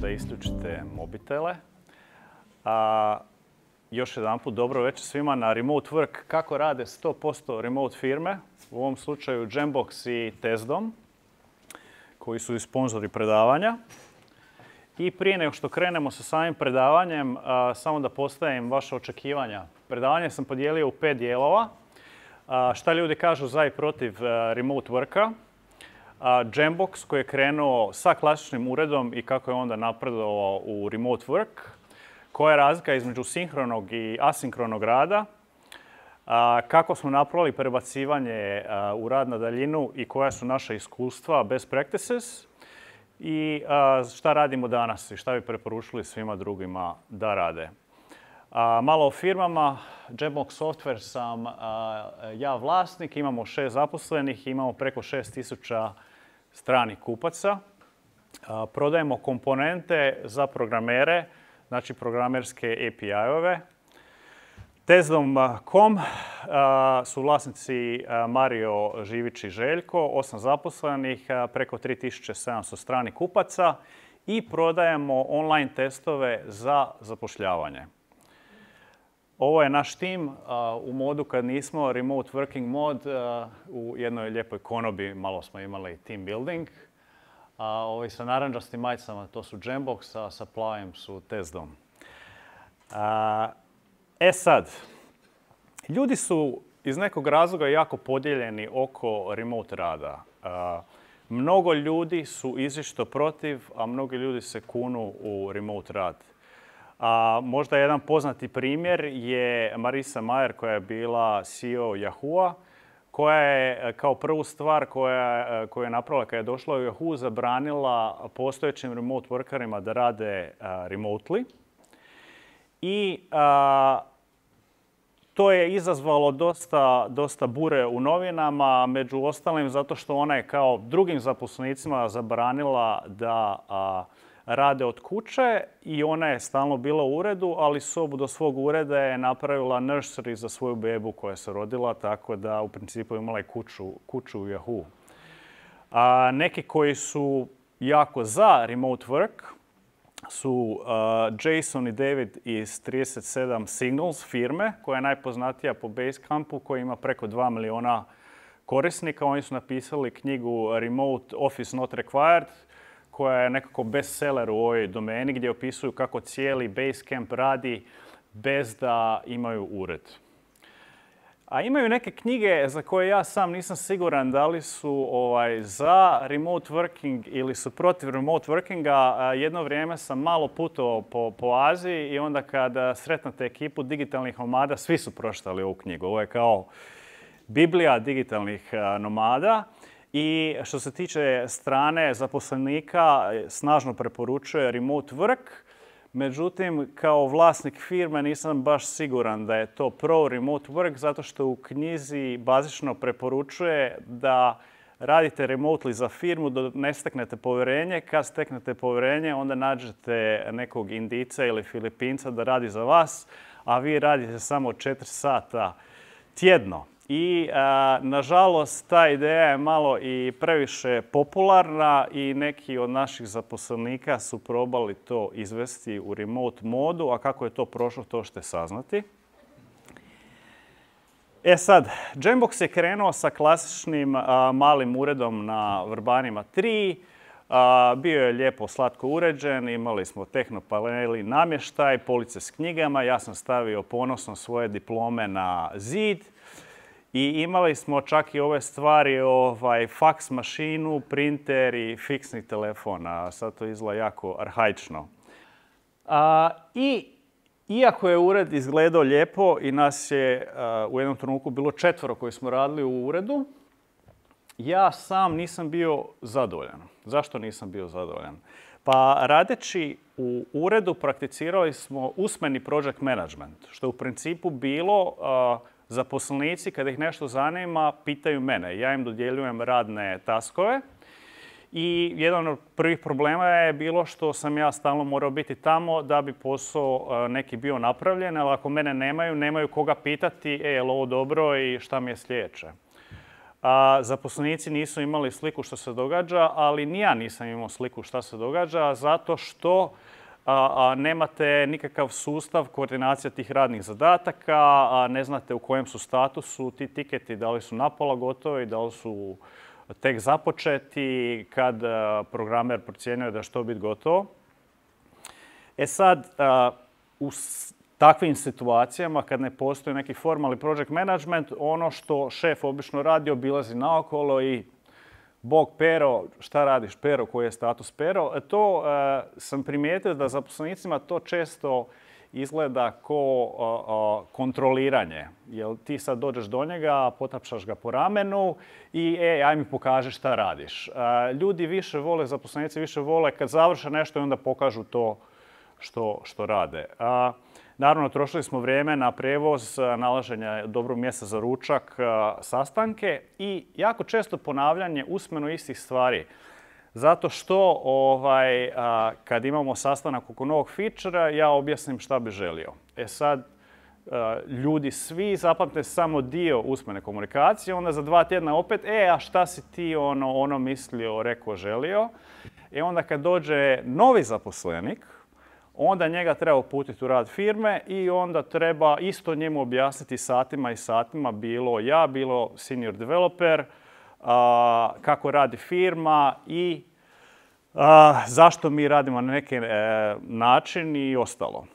da isključite mobitele. A, još jedan put dobro večer svima na Remote Work. Kako rade 100% remote firme, u ovom slučaju Jambox i Tesdom, koji su i sponzori predavanja. I prije nego što krenemo sa samim predavanjem, samo da postavim vaše očekivanja. Predavanje sam podijelio u pet dijelova. šta ljudi kažu za i protiv remote worka. Jambox koji je krenuo sa klasičnim uredom i kako je onda napredovao u remote work. Koja je razlika između sinhronog i asinkronog rada. Kako smo napravili prebacivanje u rad na daljinu i koja su naša iskustva best practices i šta radimo danas i šta bi preporučili svima drugima da rade. Malo o firmama. Jambox Software sam ja vlasnik, imamo šest zaposlenih, imamo preko 6000 stranih kupaca. Prodajemo komponente za programere, znači programerske API-ove. Tezdom.com su vlasnici Mario Živić i Željko, osam zaposlenih, preko 3700 stranih kupaca i prodajemo online testove za zapošljavanje. Ovo je naš tim u modu kad nismo remote working mod u jednoj lijepoj konobi, malo smo imali team building. Ovi sa naranđastim majicama to su Jambox, a sa plavim su Tezdom. E sad, ljudi su iz nekog razloga jako podijeljeni oko remote rada. Mnogo ljudi su izišto protiv, a mnogi ljudi se kunu u remote rad. A možda jedan poznati primjer je Marisa Mayer koja je bila CEO Yahoo-a, koja je kao prvu stvar koja, koju je napravila kada je došla u Yahoo zabranila postojećim remote workerima da rade remotely. I to je izazvalo dosta, dosta bure u novinama, među ostalim zato što ona je kao drugim zaposlenicima zabranila da rade od kuće i ona je stalno bila u uredu, ali sobu do svog ureda je napravila nursery za svoju bebu koja se rodila, tako da u principu imala je kuću, kuću u Yahoo. A neki koji su jako za remote work su uh, Jason i David iz 37 Signals firme, koja je najpoznatija po Basecampu, koja ima preko 2 miliona korisnika. Oni su napisali knjigu Remote Office Not Required, koja je nekako bestseller u ovoj domeni gdje opisuju kako cijeli Basecamp radi bez da imaju ured. A imaju neke knjige za koje ja sam nisam siguran da li su ovaj, za remote working ili su protiv remote workinga. Jedno vrijeme sam malo putovao po, po Aziji i onda kada sretnate ekipu digitalnih nomada, svi su proštali ovu knjigu. Ovo je kao Biblija digitalnih nomada. I što se tiče strane zaposlenika, snažno preporučuje remote work. Međutim, kao vlasnik firme nisam baš siguran da je to pro remote work zato što u knjizi bazično preporučuje da radite remotely za firmu, da ne steknete povjerenje. Kad steknete povjerenje, onda nađete nekog Indica ili Filipinca da radi za vas, a vi radite samo 4 sata tjedno. I nažalost ta ideja je malo i previše popularna i neki od naših zaposlenika su probali to izvesti u remote modu, a kako je to prošlo to ćete saznati. E sad, Jambox je krenuo sa klasičnim malim uredom na Vrbanima 3. bio je lijepo slatko uređen, imali smo tehnopaneli namještaj, police s knjigama. Ja sam stavio ponosno svoje diplome na zid i imali smo čak i ove stvari, ovaj, faks mašinu, printer i fiksni telefon, a sad to izgleda jako arhaično. I iako je ured izgledao lijepo i nas je u jednom trenutku bilo četvoro koji smo radili u uredu, ja sam nisam bio zadovoljan. Zašto nisam bio zadovoljan? Pa radeći u uredu prakticirali smo usmeni project management, što je u principu bilo zaposlenici kada ih nešto zanima pitaju mene. Ja im dodjeljujem radne taskove i jedan od prvih problema je bilo što sam ja stalno morao biti tamo da bi posao e, neki bio napravljen, ali ako mene nemaju, nemaju koga pitati, e, je li ovo dobro i šta mi je sljedeće. A, zaposlenici nisu imali sliku što se događa, ali ni ja nisam imao sliku što se događa zato što a, nemate nikakav sustav koordinacija tih radnih zadataka, a ne znate u kojem su statusu ti tiketi, da li su napola gotovi, da li su tek započeti, kad programer procjenjuje da što biti gotovo. E sad, u takvim situacijama kad ne postoji neki formalni project management, ono što šef obično radi obilazi naokolo i Bog Pero, šta radiš Pero, koji je status Pero, e, to e, sam primijetio da zaposlenicima to često izgleda ko kontroliranje. Jel ti sad dođeš do njega, potapšaš ga po ramenu i e, aj mi pokaži šta radiš. E, ljudi više vole, zaposlenici više vole kad završe nešto i onda pokažu to što, što rade. Naravno, trošili smo vrijeme na prevoz, nalaženje dobrog mjesta za ručak, sastanke i jako često ponavljanje usmeno istih stvari. Zato što ovaj, kad imamo sastanak oko novog featura, ja objasnim šta bi želio. E sad, ljudi svi zapamte samo dio usmene komunikacije, onda za dva tjedna opet, e, a šta si ti ono, ono mislio, rekao, želio. E onda kad dođe novi zaposlenik, onda njega treba uputiti u rad firme i onda treba isto njemu objasniti satima i satima, bilo ja, bilo senior developer, kako radi firma i zašto mi radimo na neki e, način i ostalo.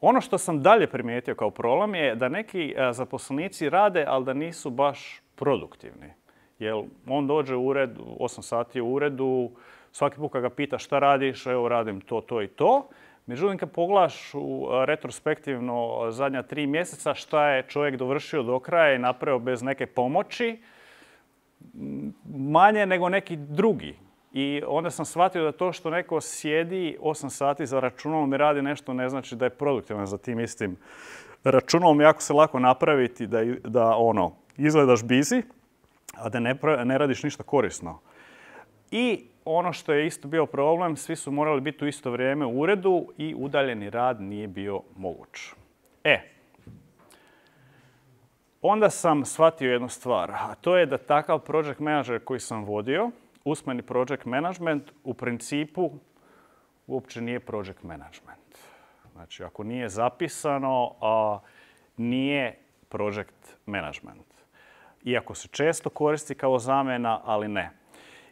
ono što sam dalje primijetio kao problem je da neki e, zaposlenici rade, ali da nisu baš produktivni. Jer on dođe u ured, 8 sati u uredu, Svaki put kad ga pita šta radiš, evo radim to, to i to. Međutim, kad pogledaš u retrospektivno zadnja tri mjeseca šta je čovjek dovršio do kraja i napravio bez neke pomoći, manje nego neki drugi. I onda sam shvatio da to što neko sjedi 8 sati za računom i radi nešto ne znači da je produktivan za tim istim računom. Jako se lako napraviti da, da ono, izgledaš busy, a da ne, ne radiš ništa korisno. I ono što je isto bio problem, svi su morali biti u isto vrijeme u uredu i udaljeni rad nije bio moguć. E, onda sam shvatio jednu stvar, a to je da takav project manager koji sam vodio, usmeni project management, u principu uopće nije project management. Znači, ako nije zapisano, a nije project management. Iako se često koristi kao zamjena, ali ne.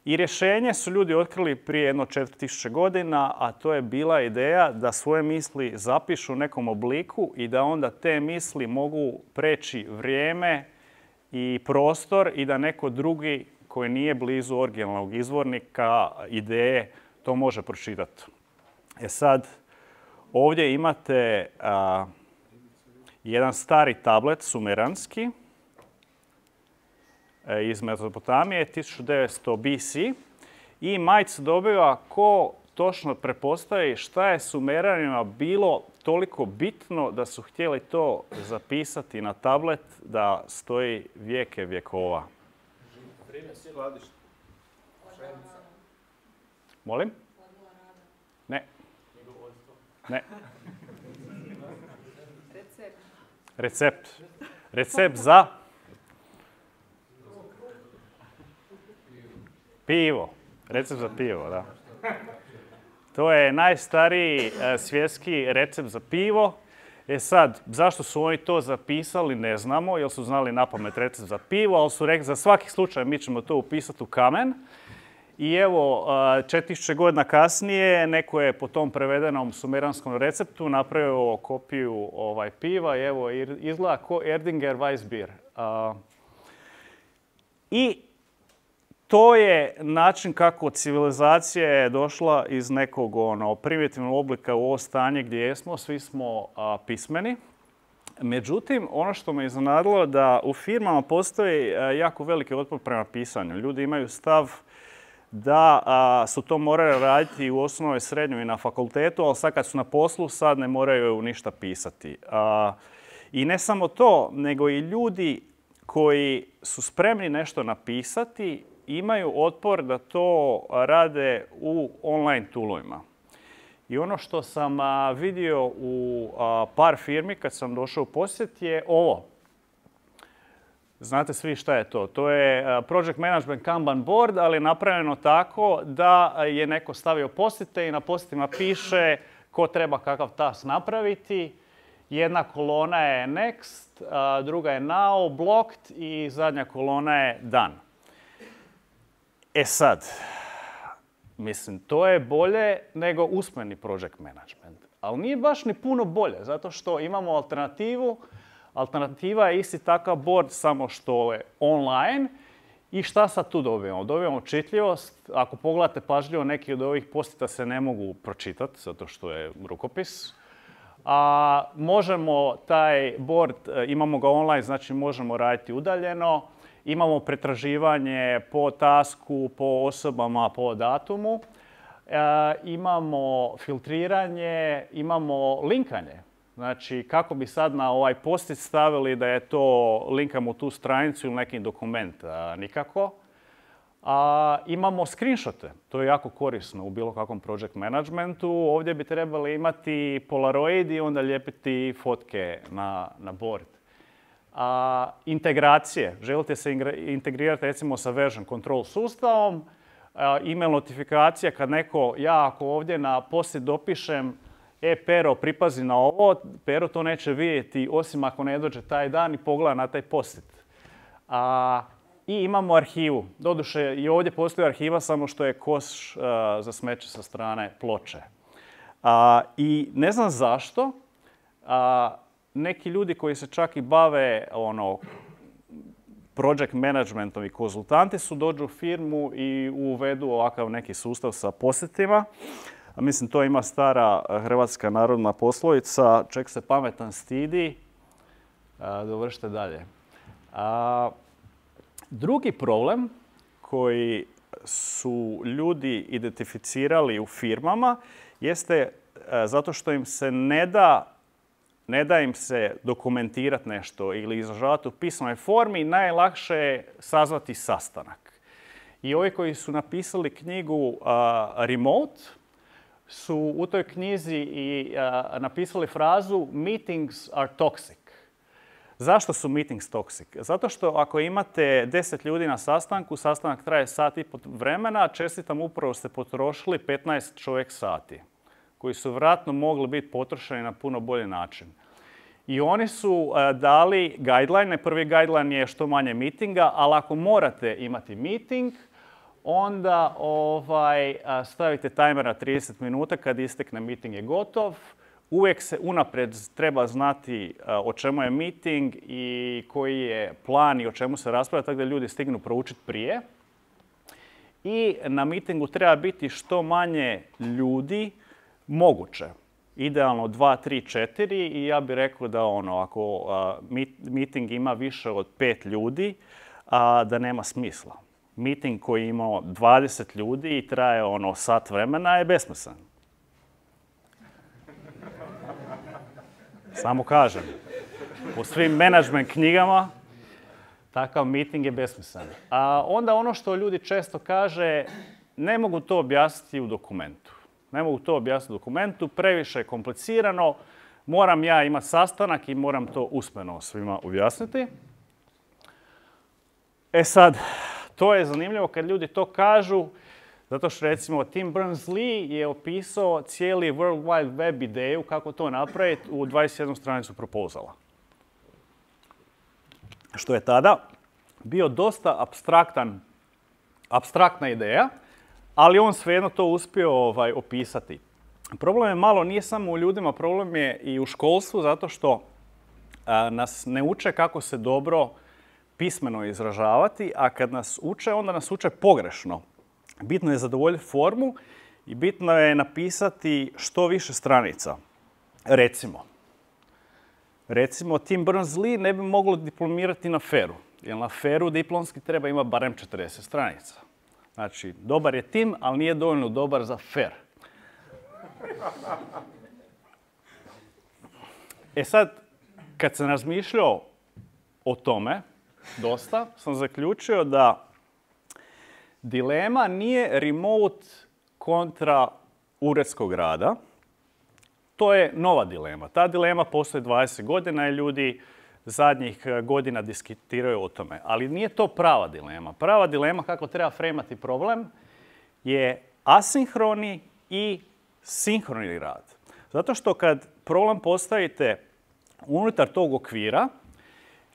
I rješenje su ljudi otkrili prije jedno 4000 godina, a to je bila ideja da svoje misli zapišu u nekom obliku i da onda te misli mogu preći vrijeme i prostor i da neko drugi koji nije blizu originalnog izvornika ideje to može pročitati. E sad, ovdje imate jedan stari tablet sumeranski iz Mezopotamije 1900 BC i Majc dobiva ko točno prepostavi šta je Sumeranima bilo toliko bitno da su htjeli to zapisati na tablet da stoji vijeke vjekova. Molim? Ne. Ne. Recept. Recept za Pivo. Recept za pivo, da. To je najstariji e, svjetski recept za pivo. E sad, zašto su oni to zapisali, ne znamo, jer su znali na pamet recept za pivo, ali su rekli za svaki slučaj mi ćemo to upisati u kamen. I evo, 4000 godina kasnije, neko je po tom prevedenom sumeranskom receptu napravio kopiju ovaj, piva i evo, izgleda kao Erdinger Weissbier. I to je način kako civilizacija je došla iz nekog ono, primitivnog oblika u ovo stanje gdje jesmo, svi smo pismeni. Međutim, ono što me iznenadilo da u firmama postoji jako veliki otpor prema pisanju. Ljudi imaju stav da su to morali raditi u osnovnoj, srednjoj i na fakultetu, ali sad kad su na poslu, sad ne moraju ništa pisati. I ne samo to, nego i ljudi koji su spremni nešto napisati, imaju otpor da to rade u online toolovima. I ono što sam vidio u par firmi kad sam došao u posjet je ovo. Znate svi šta je to. To je Project Management Kanban board, ali je napravljeno tako da je neko stavio postite i na postitima piše ko treba kakav task napraviti. Jedna kolona je next, druga je now, blocked i zadnja kolona je done. E sad, mislim, to je bolje nego usmeni project management. Ali nije baš ni puno bolje, zato što imamo alternativu. Alternativa je isti takav board, samo što je online. I šta sad tu dobijemo? Dobijemo čitljivost. Ako pogledate pažljivo, neki od ovih postita se ne mogu pročitati, zato što je rukopis. A možemo taj board, e, imamo ga online, znači možemo raditi udaljeno. Imamo pretraživanje po tasku, po osobama, po datumu. E, imamo filtriranje, imamo linkanje. Znači, kako bi sad na ovaj postit stavili da je to linkamo tu stranicu ili neki dokument? nikako. A, imamo screenshote, to je jako korisno u bilo kakvom project managementu. Ovdje bi trebali imati Polaroid i onda lijepiti fotke na, na board. A, integracije, želite se integrirati recimo sa version control sustavom, email notifikacija kad neko, ja ako ovdje na post dopišem e Pero pripazi na ovo, Pero to neće vidjeti osim ako ne dođe taj dan i pogleda na taj posjet. A, I imamo arhivu. Doduše i ovdje postoji arhiva samo što je koš za smeće sa strane ploče. A, I ne znam zašto, a, neki ljudi koji se čak i bave ono, project managementom i konzultanti su dođu u firmu i uvedu ovakav neki sustav sa posjetima. Mislim, to ima stara hrvatska narodna poslovica, ček se pametan stidi, dovršite dalje. A, drugi problem koji su ljudi identificirali u firmama jeste zato što im se ne da ne da im se dokumentirati nešto ili izražavati u pisanoj formi, najlakše je sazvati sastanak. I ovi koji su napisali knjigu Remote su u toj knjizi i napisali frazu Meetings are toxic. Zašto su meetings toxic? Zato što ako imate 10 ljudi na sastanku, sastanak traje sat i pol vremena, čestitam upravo ste potrošili 15 čovjek sati koji su vratno mogli biti potrošeni na puno bolji način. I oni su e, dali guideline. Prvi guideline je što manje mitinga, ali ako morate imati meeting, onda ovaj, stavite timer na 30 minuta kad istekne meeting je gotov. Uvijek se unaprijed treba znati o čemu je meeting i koji je plan i o čemu se raspravlja, tako da ljudi stignu proučiti prije. I na meetingu treba biti što manje ljudi moguće. Idealno 2, 3, 4 i ja bih rekao da ono, ako meeting ima više od 5 ljudi, da nema smisla miting koji je imao 20 ljudi i traje ono sat vremena je besmislen. Samo kažem. Po svim management knjigama takav miting je besmislen. A onda ono što ljudi često kaže, ne mogu to objasniti u dokumentu. Ne mogu to objasniti u dokumentu, previše je komplicirano, moram ja imati sastanak i moram to usmeno svima objasniti. E sad, to je zanimljivo kad ljudi to kažu, zato što recimo Tim Berners-Lee je opisao cijeli World Wide Web ideju kako to napraviti u 21 stranicu proposala. Što je tada bio dosta abstraktan, abstraktna ideja, ali on svejedno to uspio ovaj, opisati. Problem je malo, nije samo u ljudima, problem je i u školstvu zato što nas ne uče kako se dobro pismeno izražavati, a kad nas uče, onda nas uče pogrešno. Bitno je zadovoljiti formu i bitno je napisati što više stranica. Recimo, recimo Tim Berners-Lee ne bi moglo diplomirati na feru, jer na feru diplomski treba imati barem 40 stranica. Znači, dobar je tim, ali nije dovoljno dobar za fer. E sad, kad sam razmišljao o tome, dosta, sam zaključio da dilema nije remote kontra uredskog rada. To je nova dilema. Ta dilema postoji 20 godina i ljudi zadnjih godina diskutiraju o tome. Ali nije to prava dilema. Prava dilema kako treba fremati problem je asinhroni i sinhroni rad. Zato što kad problem postavite unutar tog okvira,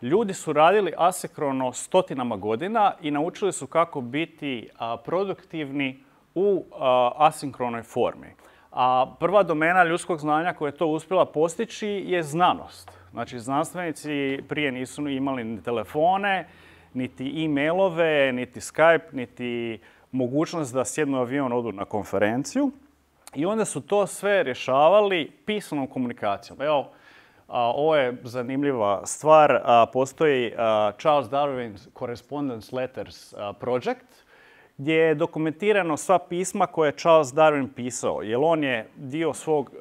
ljudi su radili asekrono stotinama godina i naučili su kako biti produktivni u asinkronoj formi. A prva domena ljudskog znanja koja je to uspjela postići je znanost. Znači, znanstvenici prije nisu imali ni telefone, niti e-mailove, niti Skype, niti mogućnost da sjednu avion odu na konferenciju. I onda su to sve rješavali pisanom komunikacijom. Evo, ovo je zanimljiva stvar. Postoji Charles Darwin's Correspondence Letters Project, gdje je dokumentirano sva pisma koje je Charles Darwin pisao, jer on je dio svog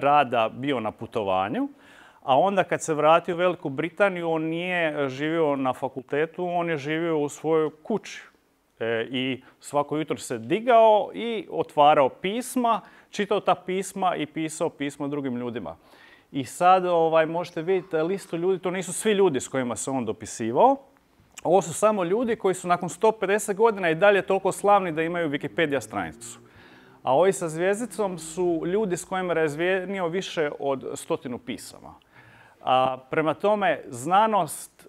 rada bio na putovanju, a onda kad se vratio u Veliku Britaniju, on nije živio na fakultetu, on je živio u svojoj kući. E, I svako jutro se digao i otvarao pisma, čitao ta pisma i pisao pismo drugim ljudima. I sad ovaj, možete vidjeti listu ljudi, to nisu svi ljudi s kojima se on dopisivao. Ovo su samo ljudi koji su nakon 150 godina i dalje toliko slavni da imaju Wikipedia stranicu. A ovi sa zvijezdicom su ljudi s kojima je razvijenio više od stotinu pisama. Prema tome, znanost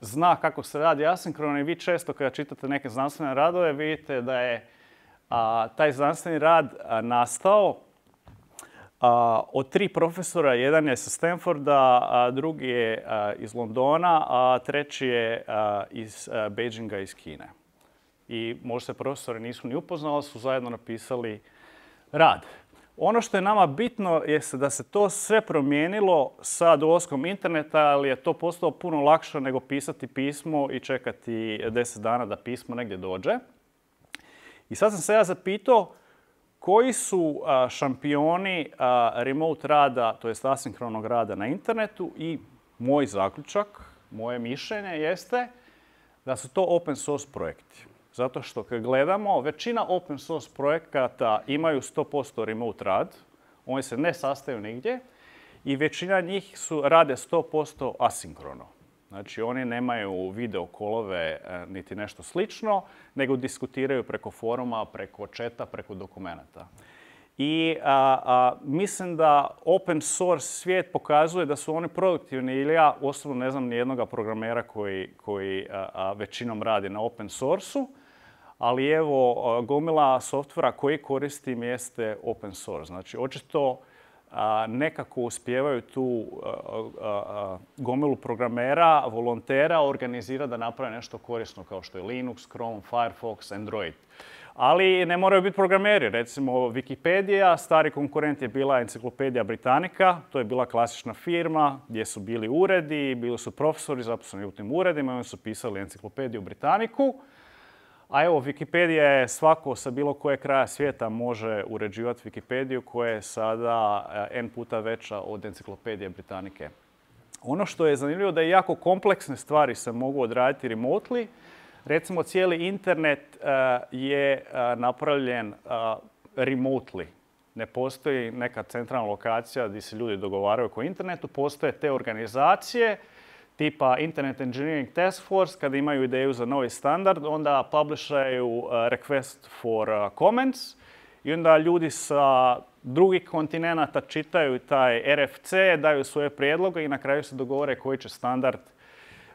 zna kako se radi asinkrono i vi često kada čitate neke znanstvene radove vidite da je taj znanstveni rad nastao od tri profesora, jedan je sa Stanforda, drugi je iz Londona, a treći je iz Beijinga iz Kine. I možda se profesori nisu ni upoznali, su zajedno napisali rad. Ono što je nama bitno je da se to sve promijenilo sa dolaskom interneta, ali je to postalo puno lakše nego pisati pismo i čekati 10 dana da pismo negdje dođe. I sad sam se ja zapitao koji su šampioni remote rada, to jest asinkronog rada na internetu i moj zaključak, moje mišljenje jeste da su to open source projekti. Zato što kad gledamo, većina open source projekata imaju 100% remote rad, oni se ne sastaju nigdje i većina njih su, rade 100% asinkrono. Znači oni nemaju video kolove e, niti nešto slično, nego diskutiraju preko foruma, preko četa, preko dokumenata. I mislim da open source svijet pokazuje da su oni produktivni ili ja osobno ne znam ni jednoga programera koji, koji većinom radi na open source-u, ali evo gomila softvera koji koristim jeste open source. Znači očito nekako uspijevaju tu gomilu programera, volontera organizirati da naprave nešto korisno kao što je Linux, Chrome, Firefox, Android. Ali ne moraju biti programeri. Recimo Wikipedia, stari konkurent je bila enciklopedija Britannica, to je bila klasična firma gdje su bili uredi, bili su profesori zaposleni u tim uredima i oni su pisali enciklopediju Britanniku. A evo, Wikipedia je svako sa bilo koje kraja svijeta može uređivati Wikipediju koja je sada eh, n puta veća od enciklopedije Britanike. Ono što je zanimljivo da je jako kompleksne stvari se mogu odraditi remotely. Recimo cijeli internet eh, je eh, napravljen remotely. Ne postoji neka centralna lokacija gdje se ljudi dogovaraju oko internetu. Postoje te organizacije tipa Internet Engineering Task Force, kada imaju ideju za novi standard, onda publishaju uh, request for uh, comments i onda ljudi sa drugih kontinenta čitaju taj RFC, daju svoje prijedloge i na kraju se dogovore koji će standard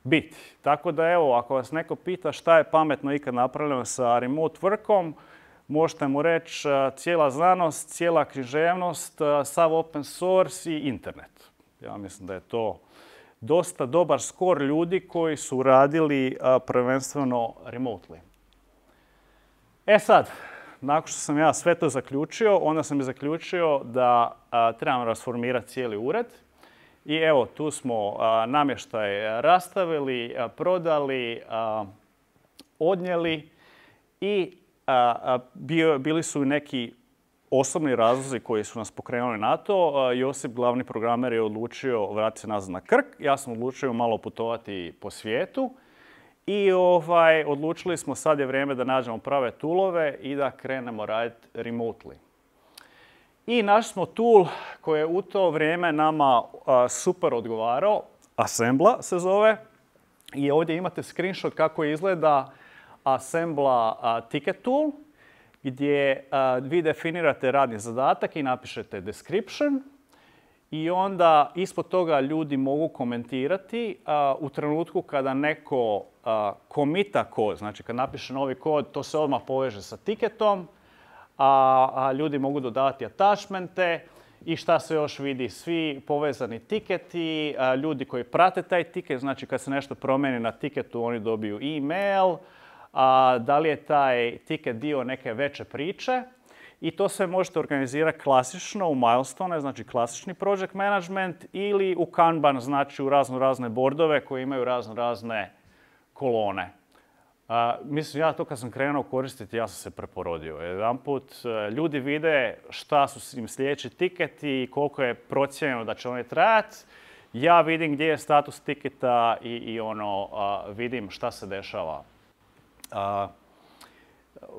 biti. Tako da evo, ako vas neko pita šta je pametno ikad napravljeno sa remote workom, možete mu reći uh, cijela znanost, cijela književnost, sav open source i internet. Ja mislim da je to dosta dobar skor ljudi koji su radili prvenstveno remotely. E sad, nakon što sam ja sve to zaključio, onda sam i zaključio da trebam rasformirati cijeli ured. I evo, tu smo namještaj rastavili, prodali, odnijeli i bili su neki osobni razlozi koji su nas pokrenuli na to. Josip, glavni programer, je odlučio vratiti se nazad na Krk. Ja sam odlučio malo putovati po svijetu. I ovaj, odlučili smo sad je vrijeme da nađemo prave toolove i da krenemo raditi remotely. I našli smo tool koji je u to vrijeme nama super odgovarao, Assembla se zove. I ovdje imate screenshot kako izgleda Assembla ticket tool gdje vi definirate radni zadatak i napišete description i onda ispod toga ljudi mogu komentirati u trenutku kada neko komita kod, znači kad napiše novi kod, to se odmah poveže sa tiketom, a, ljudi mogu dodavati attachmente i šta se još vidi, svi povezani tiketi, ljudi koji prate taj tiket, znači kad se nešto promijeni na tiketu oni dobiju e-mail, a, da li je taj tiket dio neke veće priče. I to sve možete organizirati klasično u milestone, znači klasični project management ili u Kanban, znači u razno razne bordove koji imaju razno razne kolone. mislim, ja to kad sam krenuo koristiti, ja sam se preporodio. Jedan put e, ljudi vide šta su im sljedeći tiketi i koliko je procijenjeno da će oni trajati. Ja vidim gdje je status tiketa i, i ono, vidim šta se dešava.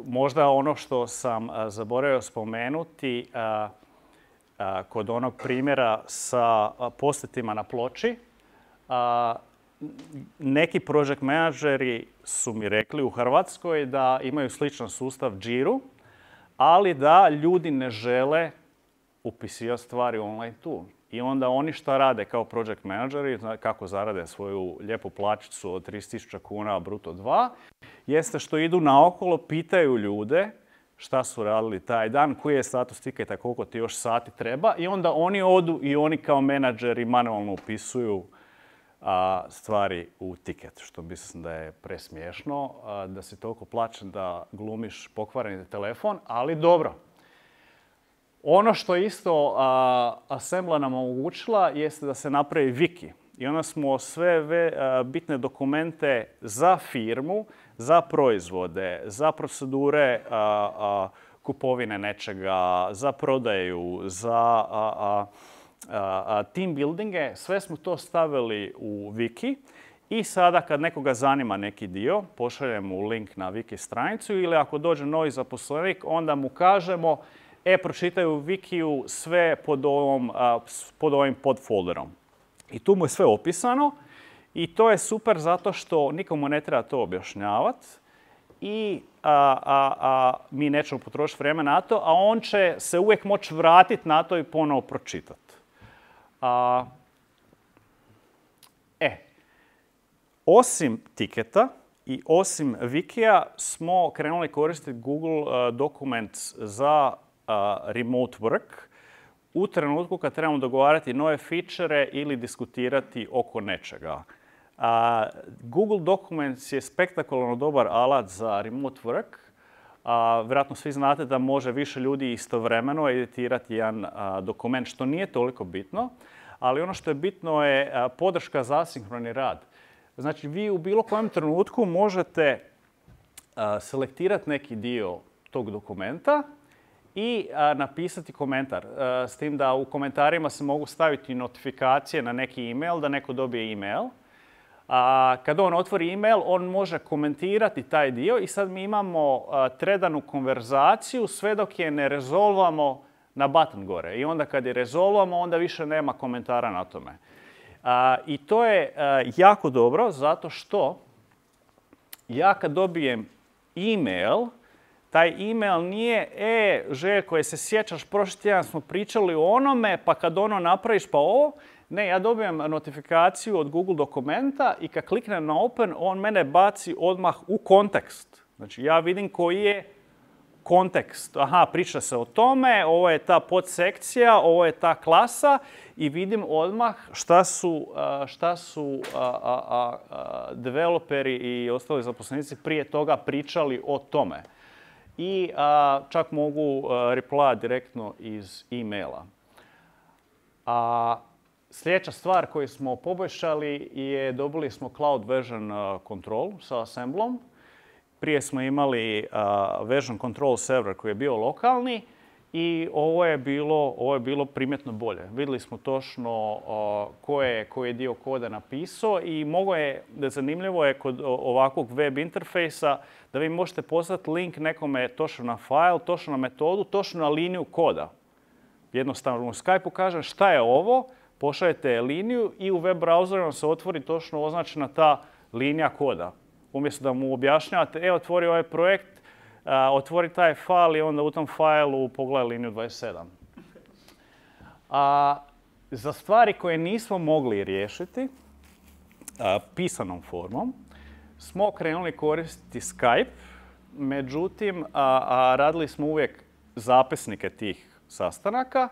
Možda ono što sam zaboravio spomenuti kod onog primjera sa postitima na ploči, neki project menadžeri su mi rekli u Hrvatskoj da imaju sličan sustav Jira, ali da ljudi ne žele upisivati stvari online tu. I onda oni šta rade kao project menadžeri, kako zarade svoju lijepu plaćicu od 30.000 kuna bruto 2, jeste što idu naokolo, pitaju ljude šta su radili taj dan, koji je status tiketa, koliko ti još sati treba i onda oni odu i oni kao menadžeri manualno upisuju stvari u tiket, što mislim da je presmiješno, da si toliko plaćen da glumiš pokvareni telefon, ali dobro. Ono što isto Assembla nam omogućila jeste da se napravi wiki. I onda smo sve bitne dokumente za firmu, za proizvode, za procedure kupovine nečega, za prodaju, za team buildinge, sve smo to stavili u wiki. I sada kad nekoga zanima neki dio, pošaljemo link na wiki stranicu ili ako dođe novi zaposlenik, onda mu kažemo e, pročitaju u Wikiju sve pod, ovom, pod ovim podfolderom. I tu mu je sve opisano i to je super zato što nikomu ne treba to objašnjavati i a, a, mi nećemo potrošiti vrijeme na to, a on će se uvijek moći vratiti na to i ponovo pročitati. E, osim tiketa i osim Wikija smo krenuli koristiti Google Documents za remote work u trenutku kad trebamo dogovarati nove feature ili diskutirati oko nečega. Google Documents je spektakularno dobar alat za remote work. vjerojatno svi znate da može više ljudi istovremeno editirati jedan dokument, što nije toliko bitno. Ali ono što je bitno je podrška za asinkroni rad. Znači, vi u bilo kojem trenutku možete selektirati neki dio tog dokumenta i napisati komentar. s tim da u komentarima se mogu staviti notifikacije na neki email, da neko dobije email. A kad on otvori email, on može komentirati taj dio i sad mi imamo tredanu konverzaciju sve dok je ne rezolvamo na button gore. I onda kad je rezolvamo, onda više nema komentara na tome. I to je jako dobro zato što ja kad dobijem email, taj email nije, e, Željko, je se sjećaš, prošli tjedan smo pričali o onome, pa kad ono napraviš pa ovo, ne, ja dobijem notifikaciju od Google dokumenta i kad kliknem na open, on mene baci odmah u kontekst. Znači, ja vidim koji je kontekst. Aha, priča se o tome, ovo je ta podsekcija, ovo je ta klasa i vidim odmah šta su, šta su developeri i ostali zaposlenici prije toga pričali o tome i čak mogu reply direktno iz e-maila. A, sljedeća stvar koju smo poboljšali je dobili smo cloud version control sa Assemblom. Prije smo imali version control server koji je bio lokalni i ovo je bilo, ovo je bilo primjetno bolje. Vidjeli smo točno ko je, koji je dio koda napisao i mogo je, da zanimljivo je kod ovakvog web interfejsa da vi možete poslati link nekome točno na file, točno na metodu, točno na liniju koda. Jednostavno u Skype-u kažem šta je ovo, pošaljete liniju i u web browseru vam se otvori točno označena ta linija koda. Umjesto da mu objašnjavate, e, otvori ovaj projekt, otvori taj file i onda u tom failu pogledaj liniju 27. A, za stvari koje nismo mogli riješiti pisanom formom, smo krenuli koristiti Skype, međutim, a, radili smo uvijek zapisnike tih sastanaka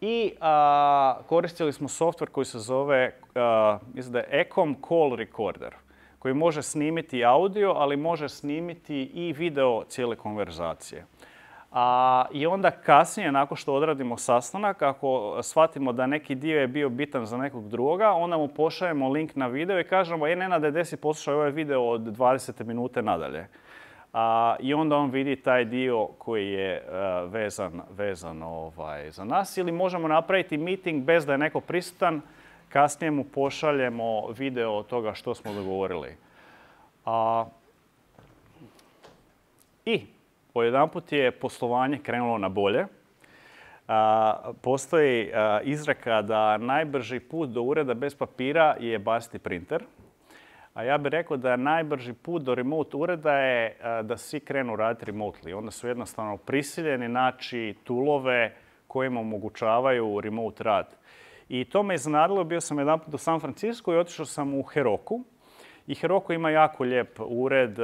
i koristili smo software koji se zove Ecom Call Recorder koji može snimiti audio, ali može snimiti i video cijele konverzacije. A, I onda kasnije, nakon što odradimo sastanak, ako shvatimo da neki dio je bio bitan za nekog drugoga, onda mu pošaljemo link na video i kažemo, je Nenade, gdje si poslušao ovaj video od 20 minute nadalje. A, I onda on vidi taj dio koji je e, vezan, vezan ovaj, za nas. Ili možemo napraviti meeting bez da je neko prisutan, kasnije mu pošaljemo video od toga što smo dogovorili. A, I pojedanput je poslovanje krenulo na bolje. postoji izreka da najbrži put do ureda bez papira je basti printer. A ja bih rekao da najbrži put do remote ureda je da svi krenu raditi remotely. Onda su jednostavno prisiljeni naći tulove koje im omogućavaju remote rad. I to me iznadilo, bio sam jedan put u San Francisco i otišao sam u Heroku i Heroku ima jako lijep ured,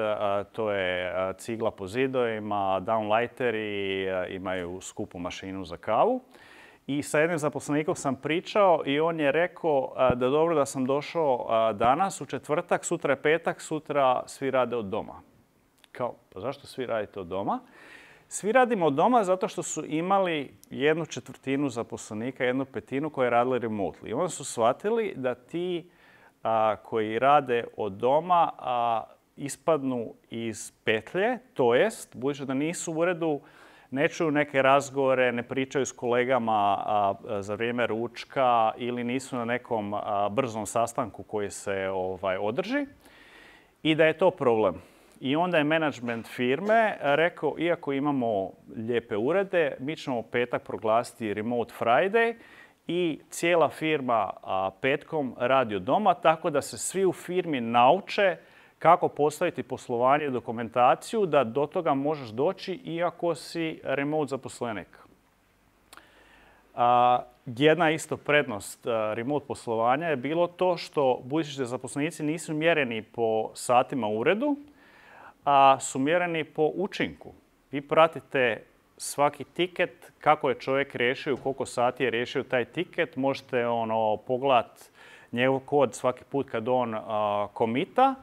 to je cigla po zidovima, downlighteri, imaju skupu mašinu za kavu. I sa jednim zaposlenikom sam pričao i on je rekao da dobro da sam došao danas u četvrtak, sutra je petak, sutra svi rade od doma. Kao, pa zašto svi radite od doma? Svi radimo od doma zato što su imali jednu četvrtinu zaposlenika, jednu petinu koje radili remotely. I onda su shvatili da ti koji rade od doma a, ispadnu iz petlje, to jest, budući da nisu u uredu, ne čuju neke razgovore, ne pričaju s kolegama za vrijeme ručka ili nisu na nekom brzom sastanku koji se ovaj, održi i da je to problem. I onda je management firme rekao, iako imamo lijepe urede, mi ćemo petak proglasiti remote Friday i cijela firma petkom radi od doma, tako da se svi u firmi nauče kako postaviti poslovanje i dokumentaciju da do toga možeš doći iako si remote zaposlenik. jedna isto prednost remote poslovanja je bilo to što budući da zaposlenici nisu mjereni po satima u uredu, a su mjereni po učinku. Vi pratite svaki tiket, kako je čovjek riješio, koliko sati je riješio taj tiket. Možete ono, pogledati njegov kod svaki put kad on komita.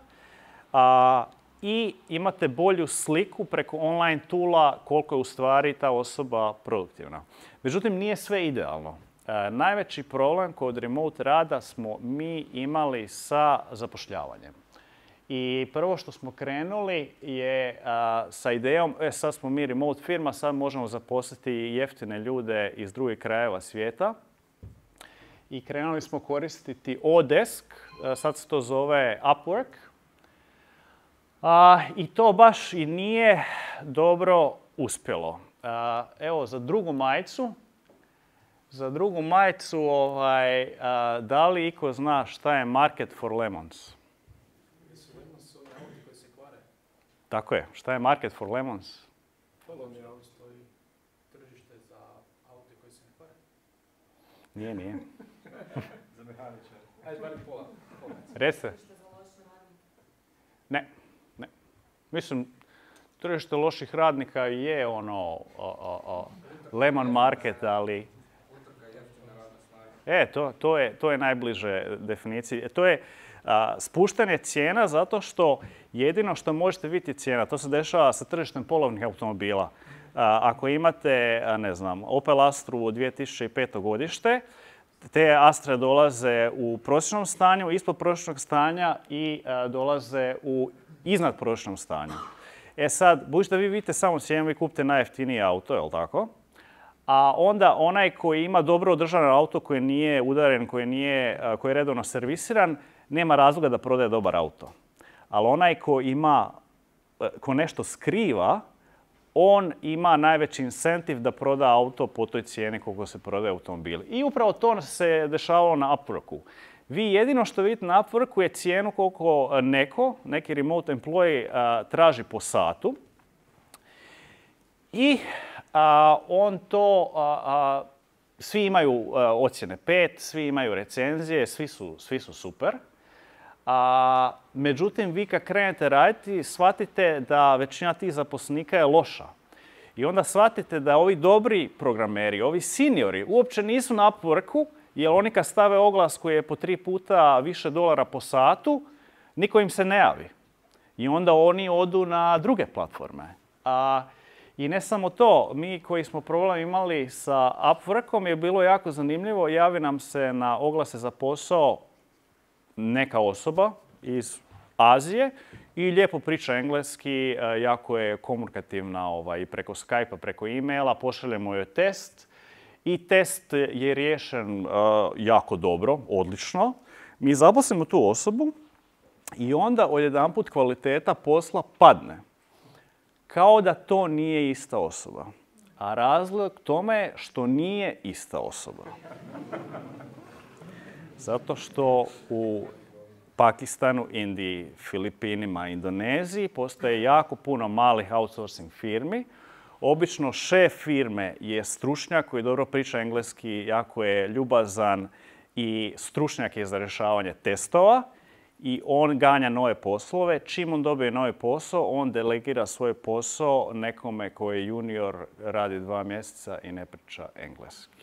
I imate bolju sliku preko online tula koliko je u stvari ta osoba produktivna. Međutim, nije sve idealno. E, najveći problem kod remote rada smo mi imali sa zapošljavanjem. I prvo što smo krenuli je sa idejom, e, sad smo mi remote firma, sad možemo zaposliti jeftine ljude iz drugih krajeva svijeta. I krenuli smo koristiti Odesk, sad se to zove Upwork. I to baš i nije dobro uspjelo. evo, za drugu majicu, za drugu majicu, ovaj, da li iko zna šta je Market for Lemons? Tako je. Šta je Market for Lemons? tržište za aute koji se ne kvare. Nije, nije. za mehaničar. Ajde, bar pola. Reste. Ne, ne. Mislim, tržište loših radnika je ono lemon market, ali... E, to, to, je, to je najbliže definiciji. To je, spuštanje cijena zato što jedino što možete vidjeti cijena, to se dešava sa tržištem polovnih automobila. Ako imate, ne znam, Opel Astru 2005. godište, te Astre dolaze u prosječnom stanju, ispod prosječnog stanja i dolaze u iznad prosječnom stanju. E sad, budući da vi vidite samo cijenu, vi kupite najjeftiniji auto, jel tako? A onda onaj koji ima dobro održano auto, koji nije udaren, koji, nije, koji je redovno servisiran, nema razloga da prodaje dobar auto. Ali onaj ko ima, ko nešto skriva, on ima najveći incentiv da proda auto po toj cijeni koliko se prodaje automobili. I upravo to se dešavalo na Upworku. Vi jedino što vidite na Upworku je cijenu koliko neko, neki remote employee traži po satu. I on to, svi imaju ocjene 5, svi imaju recenzije, svi su, svi su super. A, međutim, vi kad krenete raditi, shvatite da većina tih zaposlenika je loša. I onda shvatite da ovi dobri programeri, ovi seniori, uopće nisu na Upworku, jer oni kad stave oglas koji je po tri puta više dolara po satu, niko im se ne javi. I onda oni odu na druge platforme. A, I ne samo to, mi koji smo problem imali sa Upworkom je bilo jako zanimljivo. Javi nam se na oglase za posao neka osoba iz Azije i lijepo priča engleski, e, jako je komunikativna ovaj, preko Skype-a, preko e-maila, pošaljemo joj test i test je riješen e, jako dobro, odlično. Mi zaposlimo tu osobu i onda odjedanput kvaliteta posla padne. Kao da to nije ista osoba. A razlog tome je što nije ista osoba. Zato što u Pakistanu, Indiji, Filipinima, Indoneziji postoje jako puno malih outsourcing firmi. Obično šef firme je stručnjak koji dobro priča engleski, jako je ljubazan i stručnjak je za rješavanje testova i on ganja nove poslove. Čim on dobije novi posao, on delegira svoj posao nekome koji je junior, radi dva mjeseca i ne priča engleski.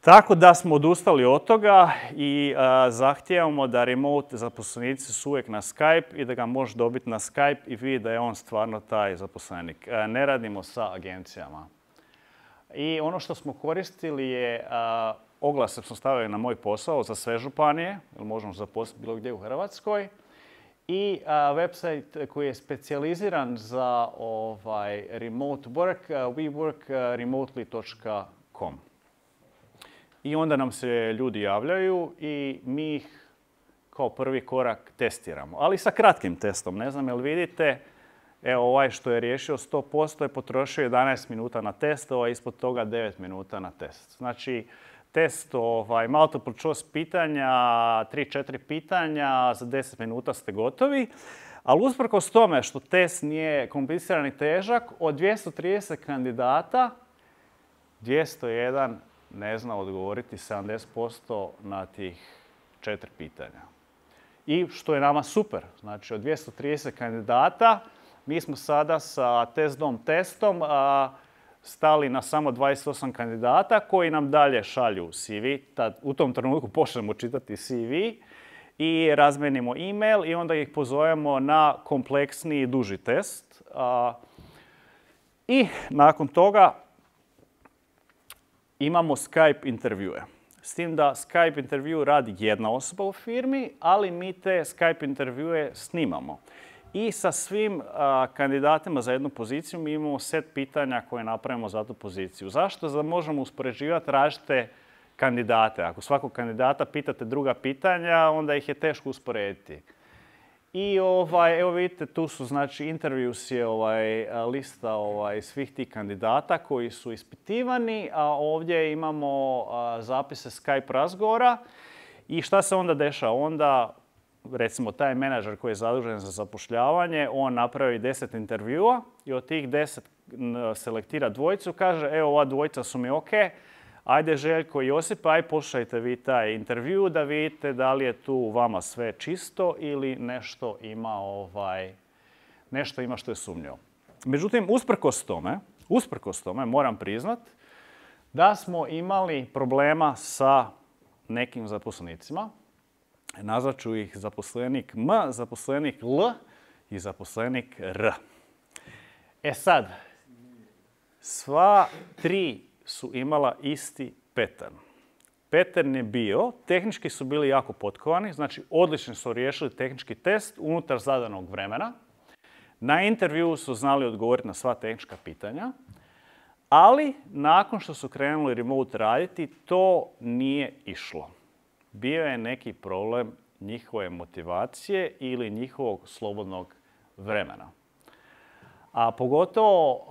Tako da smo odustali od toga i zahtijevamo da remote zaposlenici su uvijek na Skype i da ga može dobiti na Skype i vidi da je on stvarno taj zaposlenik. ne radimo sa agencijama. I ono što smo koristili je oglase smo stavili na moj posao za sve županije, jer možemo zaposliti bilo gdje u Hrvatskoj. I website koji je specijaliziran za ovaj, remote work, weworkremotely.com. I onda nam se ljudi javljaju i mi ih kao prvi korak testiramo. Ali sa kratkim testom. Ne znam, jel vidite, evo ovaj što je riješio 100% je potrošio 11 minuta na test, ovaj ispod toga 9 minuta na test. Znači, test ovaj, multiple choice pitanja, 3-4 pitanja, za 10 minuta ste gotovi. Ali usprkos tome što test nije kompliciran i težak, od 230 kandidata, 201 ne zna odgovoriti 70% na tih četiri pitanja. I što je nama super, znači od 230 kandidata, mi smo sada sa testom testom stali na samo 28 kandidata koji nam dalje šalju CV. u tom trenutku počnemo čitati CV i razmenimo e-mail i onda ih pozovemo na kompleksni i duži test. I nakon toga imamo Skype intervjue. S tim da Skype intervju radi jedna osoba u firmi, ali mi te Skype intervjue snimamo. I sa svim kandidatima za jednu poziciju mi imamo set pitanja koje napravimo za tu poziciju. Zašto? Da možemo uspoređivati različite kandidate. Ako svakog kandidata pitate druga pitanja, onda ih je teško usporediti. I ovaj, evo vidite, tu su znači intervjus je ovaj, lista ovaj, svih tih kandidata koji su ispitivani, a ovdje imamo zapise Skype razgovora. I šta se onda dešava? Onda recimo taj menadžer koji je zadužen za zapošljavanje, on napravi deset intervjua i od tih deset selektira dvojicu, kaže evo ova dvojica su mi ok, ajde Željko i Josip, aj pošaljite vi taj intervju da vidite da li je tu vama sve čisto ili nešto ima, ovaj, nešto ima što je sumnjivo. Međutim, usprkos tome, usprkos tome moram priznat da smo imali problema sa nekim zaposlenicima. Nazvat ću ih zaposlenik M, zaposlenik L i zaposlenik R. E sad, sva tri su imala isti pattern. Pattern je bio, tehnički su bili jako potkovani, znači odlično su riješili tehnički test unutar zadanog vremena. Na intervju su znali odgovoriti na sva tehnička pitanja, ali nakon što su krenuli remote raditi, to nije išlo. Bio je neki problem njihove motivacije ili njihovog slobodnog vremena. A pogotovo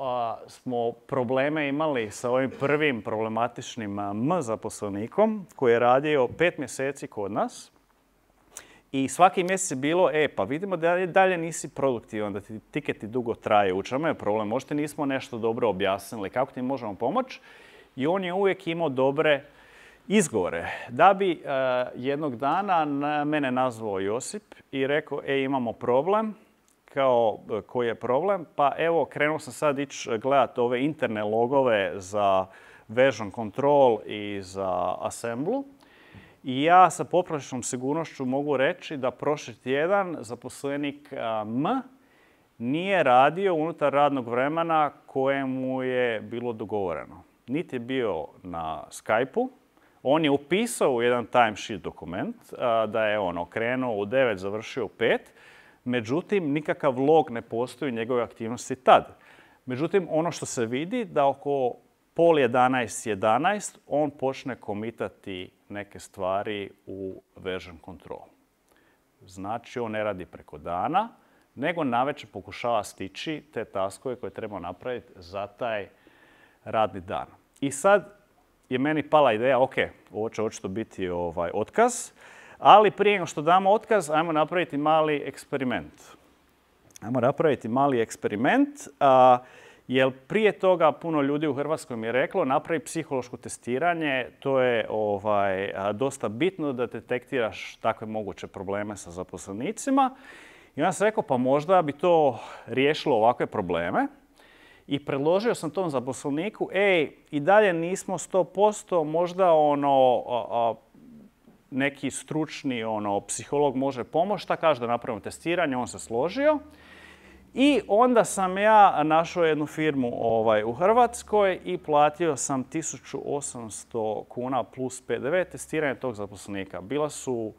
smo probleme imali sa ovim prvim problematičnim M zaposlenikom koji je radio pet mjeseci kod nas. I svaki mjesec je bilo, e, pa vidimo da dalje nisi produktivan, da ti tiketi dugo traje. U čemu je problem? Možda nismo nešto dobro objasnili, kako ti možemo pomoći? I on je uvijek imao dobre izgovore. Da bi e, jednog dana mene nazvao Josip i rekao, e, imamo problem, kao e, koji je problem, pa evo krenuo sam sad ići gledati ove interne logove za version control i za assemblu. I ja sa popriličnom sigurnošću mogu reći da prošli tjedan zaposlenik M nije radio unutar radnog vremena kojemu je bilo dogovoreno. Niti je bio na Skype-u, on je upisao u jedan timesheet dokument da je on okrenuo u 9, završio u 5, međutim nikakav log ne postoji u njegove aktivnosti tad. Međutim, ono što se vidi da oko pol 11, 11 on počne komitati neke stvari u version control. Znači, on ne radi preko dana, nego navečer pokušava stići te taskove koje treba napraviti za taj radni dan. I sad je meni pala ideja, ok, ovo će očito biti ovaj, otkaz, ali prije nego što damo otkaz, ajmo napraviti mali eksperiment. Ajmo napraviti mali eksperiment, jer prije toga puno ljudi u Hrvatskoj mi je reklo napravi psihološko testiranje, to je ovaj, dosta bitno da detektiraš takve moguće probleme sa zaposlenicima. I onda sam rekao pa možda bi to riješilo ovakve probleme i predložio sam tom zaposleniku, ej, i dalje nismo 100%, možda ono, neki stručni ono, psiholog može pomoći, šta kaže da napravimo testiranje, on se složio. I onda sam ja našao jednu firmu ovaj, u Hrvatskoj i platio sam 1800 kuna plus PDV testiranje tog zaposlenika. Bila su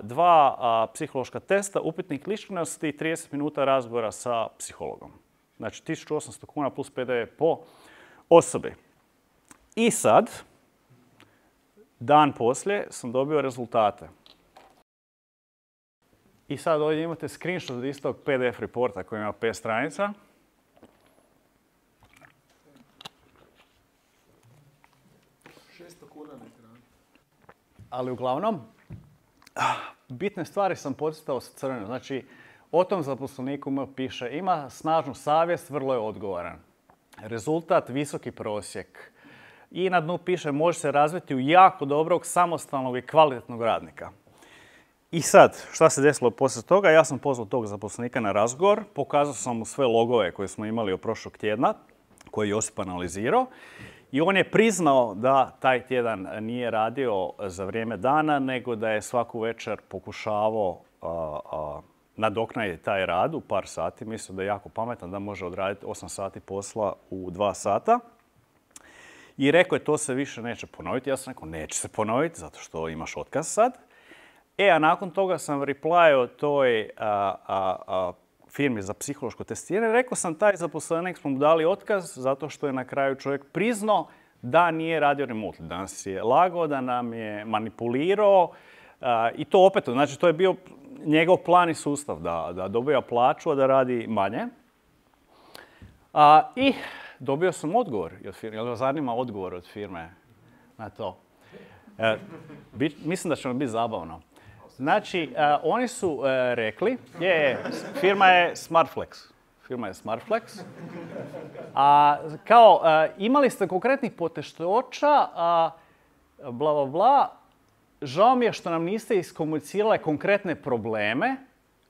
dva psihološka testa, upitnik ličnosti i 30 minuta razgovora sa psihologom. Znači 1800 kuna plus PDV po osobi. I sad, dan poslije sam dobio rezultate. I sad ovdje imate screenshot od istog PDF reporta koji ima 5 stranica. Ali uglavnom, bitne stvari sam podcrtao sa crvenom. Znači, o tom zaposleniku mu piše ima snažnu savjest, vrlo je odgovoran. Rezultat visoki prosjek. I na dnu piše može se razviti u jako dobrog, samostalnog i kvalitetnog radnika. I sad, šta se desilo poslije toga? Ja sam pozvao tog zaposlenika na razgovor, pokazao sam mu sve logove koje smo imali od prošlog tjedna, koje je Josip analizirao. I on je priznao da taj tjedan nije radio za vrijeme dana, nego da je svaku večer pokušavao nadoknaditi taj rad u par sati. Mislim da je jako pametan da može odraditi 8 sati posla u 2 sata. I rekao je to se više neće ponoviti. Ja sam rekao neće se ponoviti zato što imaš otkaz sad. E, a nakon toga sam replyao toj firmi za psihološko testiranje. Rekao sam taj zaposlenik smo mu dali otkaz zato što je na kraju čovjek priznao da nije radio remote. Da nas je lagao, da nam je manipulirao. I to opet, znači to je bio njegov plan i sustav da, da dobija plaću, a da radi manje. A, I dobio sam odgovor od firme. Jel vas zanima odgovor od firme na to? E, mislim da će vam biti zabavno. Znači, e, oni su e, rekli, je, firma je Smartflex. Firma je Smartflex. A, kao, imali ste konkretnih poteškoća, bla, bla, bla, žao mi je što nam niste iskomunicirali konkretne probleme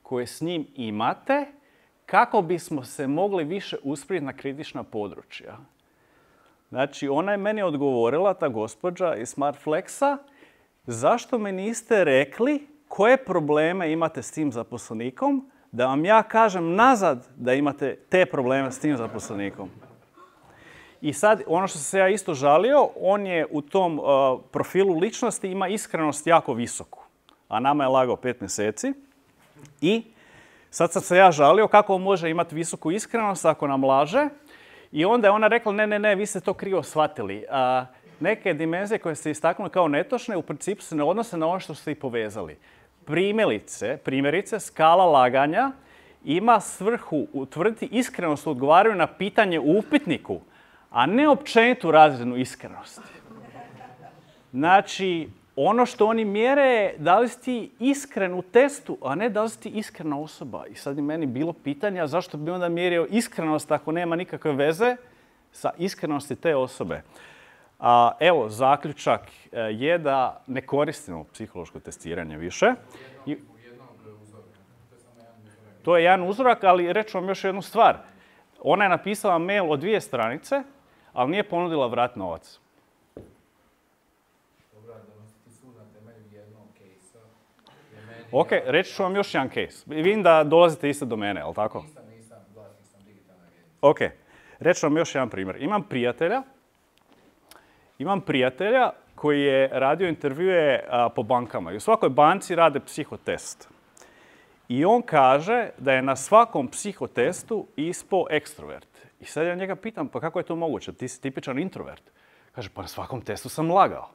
koje s njim imate kako bismo se mogli više uspjeti na kritična područja. Znači, ona je meni odgovorila, ta gospođa iz Smartflexa, zašto mi niste rekli koje probleme imate s tim zaposlenikom, da vam ja kažem nazad da imate te probleme s tim zaposlenikom. I sad, ono što se ja isto žalio, on je u tom uh, profilu ličnosti ima iskrenost jako visoku. A nama je lagao pet mjeseci. I sad sam se ja žalio kako on može imati visoku iskrenost ako nam laže. I onda je ona rekla, ne, ne, ne, vi ste to krivo shvatili. neke dimenzije koje ste istaknuli kao netočne u principu se ne odnose na ono što ste i povezali. Primjerice, primjerice skala laganja ima svrhu utvrditi iskrenost u odgovaranju na pitanje u upitniku, a ne općenitu razinu iskrenosti. Znači, ono što oni mjere je da li si ti iskren u testu, a ne da li si ti iskrena osoba. I sad je meni bilo pitanje, a zašto bi onda mjerio iskrenost ako nema nikakve veze sa iskrenosti te osobe. A, evo, zaključak e, je da ne koristimo psihološko testiranje više. I, to je jedan uzorak, ali reću vam još jednu stvar. Ona je napisala mail od dvije stranice, ali nije ponudila vrat novac. Ok, reći ću vam još jedan case. Vidim da dolazite isto do mene, jel tako? Nisam, nisam, vlasnik sam digitalna agencija. Ok, reći ću vam još jedan primjer. Imam prijatelja, imam prijatelja koji je radio intervjue a, po bankama i u svakoj banci rade psihotest. I on kaže da je na svakom psihotestu ispo ekstrovert. I sad ja njega pitam, pa kako je to moguće? Ti si tipičan introvert. Kaže, pa na svakom testu sam lagao.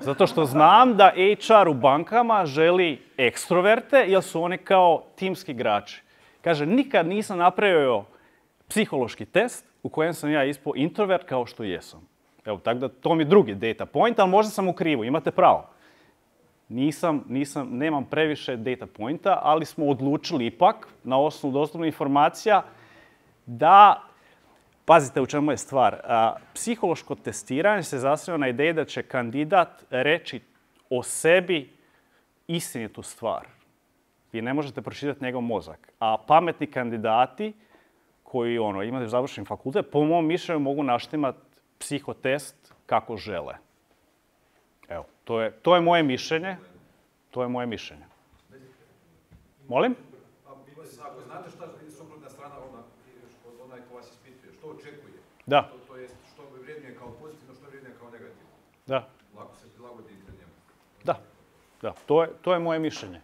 Zato što znam da HR u bankama želi ekstroverte, jer su oni kao timski igrači. Kaže, nikad nisam napravio psihološki test u kojem sam ja ispao introvert kao što jesam. Evo, tako da to mi je drugi data point, ali možda sam u krivu, imate pravo. Nisam, nisam, nemam previše data pointa, ali smo odlučili ipak, na osnovu dostupnih informacija, da Pazite u čemu je stvar. psihološko testiranje se zasniva na ideji da će kandidat reći o sebi istinitu stvar. Vi ne možete pročitati njegov mozak. A pametni kandidati koji ono, imaju završen fakultet, po mom mišljenju mogu naštimati psihotest kako žele. Evo, to je, to je moje mišljenje. To je moje mišljenje. Molim? Ako znate šta je suprotna strana, onaj ko vas ispituje, što očekuje? Da. To, to je što je vrijednije kao pozitivno, što je vrijednije kao negativno. Da. Lako se prilagoditi njemu. Da, da. To je, to je moje mišljenje.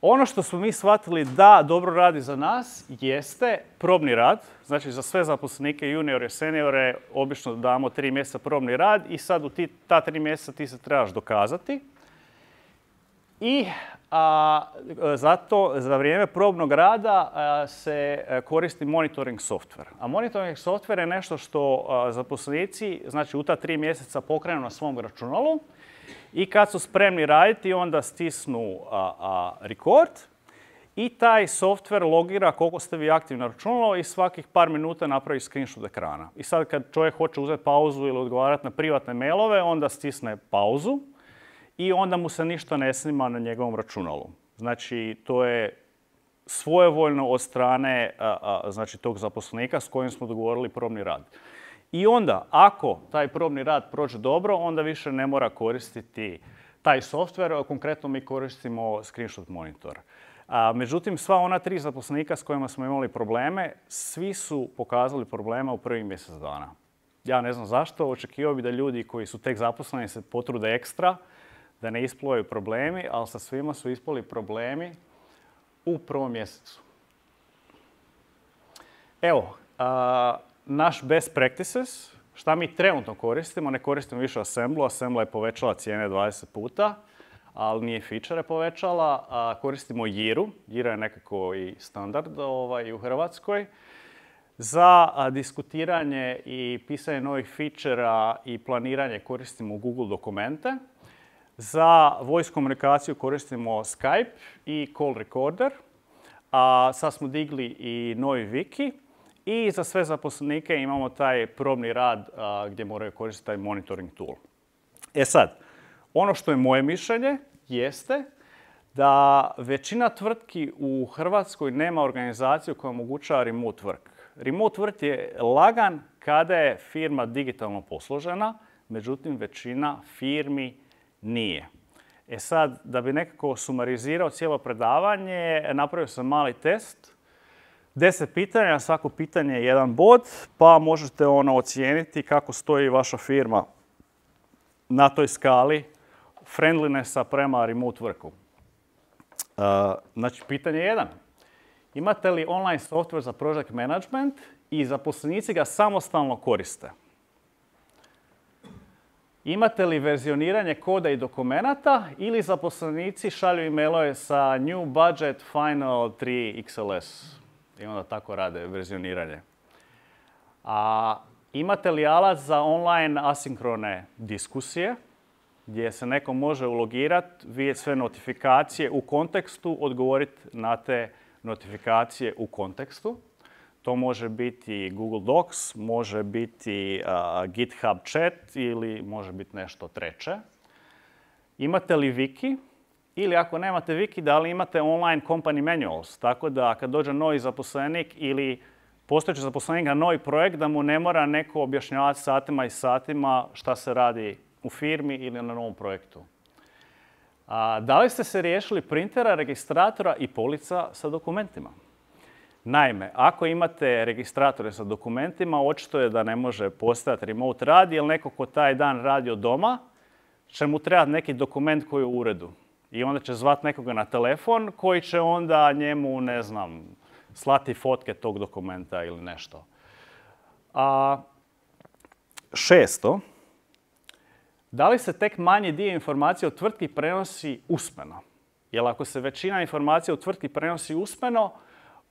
Ono što smo mi shvatili da dobro radi za nas jeste probni rad. Znači za sve zaposlenike, juniore, seniore, obično damo tri mjeseca probni rad i sad u ti, ta tri mjeseca ti se trebaš dokazati. I a, zato za vrijeme probnog rada se koristi monitoring software. A monitoring software je nešto što zaposlenici, znači u ta tri mjeseca pokrenu na svom računalu i kad su spremni raditi onda stisnu record i taj software logira koliko ste vi aktivni na računalu i svakih par minuta napravi screenshot ekrana. I sad kad čovjek hoće uzeti pauzu ili odgovarati na privatne mailove, onda stisne pauzu i onda mu se ništa ne snima na njegovom računalu. Znači, to je svojevoljno od strane znači, tog zaposlenika s kojim smo dogovorili probni rad. I onda, ako taj probni rad prođe dobro, onda više ne mora koristiti taj software. Konkretno mi koristimo screenshot monitor. Međutim, sva ona tri zaposlenika s kojima smo imali probleme, svi su pokazali problema u prvih mjesec dana. Ja ne znam zašto, očekivao bi da ljudi koji su tek zaposleni se potrude ekstra, da ne ispluvaju problemi, ali sa svima su ispali problemi u prvom mjesecu. Evo, naš best practices, šta mi trenutno koristimo, ne koristimo više Assemblu, Assembla je povećala cijene 20 puta, ali nije feature povećala. A, koristimo Jiru, Jira je nekako i standard ovaj, u Hrvatskoj. Za diskutiranje i pisanje novih feature i planiranje koristimo Google dokumente. Za voice komunikaciju koristimo Skype i call recorder. A sad smo digli i novi wiki. I za sve zaposlenike imamo taj probni rad gdje moraju koristiti taj monitoring tool. E sad, ono što je moje mišljenje jeste da većina tvrtki u Hrvatskoj nema organizaciju koja omogućava remote work. Remote work je lagan kada je firma digitalno posložena, međutim većina firmi nije. E sad, da bi nekako sumarizirao cijelo predavanje, napravio sam mali test. Deset pitanja, svako pitanje je jedan bod, pa možete ono ocijeniti kako stoji vaša firma na toj skali friendlinessa prema remote worku. Uh, znači, pitanje jedan. Imate li online software za project management i zaposlenici ga samostalno koriste? Imate li verzioniranje koda i dokumenata ili zaposlenici šalju e-mailove sa new budget final 3 XLS i onda tako rade verzioniranje. A imate li alat za online asinkrone diskusije gdje se neko može ulogirati, vidjeti sve notifikacije u kontekstu, odgovoriti na te notifikacije u kontekstu. To može biti Google Docs, može biti GitHub chat ili može biti nešto treće. Imate li wiki? Ili ako nemate wiki, da li imate online company manuals? Tako da kad dođe novi zaposlenik ili postojeći zaposlenik na novi projekt, da mu ne mora neko objašnjavati satima i satima šta se radi u firmi ili na novom projektu. A, da li ste se riješili printera, registratora i polica sa dokumentima? Naime, ako imate registratore sa dokumentima, očito je da ne može postojati remote radi, jer neko ko taj dan radi od doma, će mu trebati neki dokument koji je u uredu. I onda će zvati nekoga na telefon koji će onda njemu, ne znam, slati fotke tog dokumenta ili nešto. A, šesto, da li se tek manji dio informacije o tvrtki prenosi usmeno? Jer ako se većina informacija u tvrtki prenosi usmeno,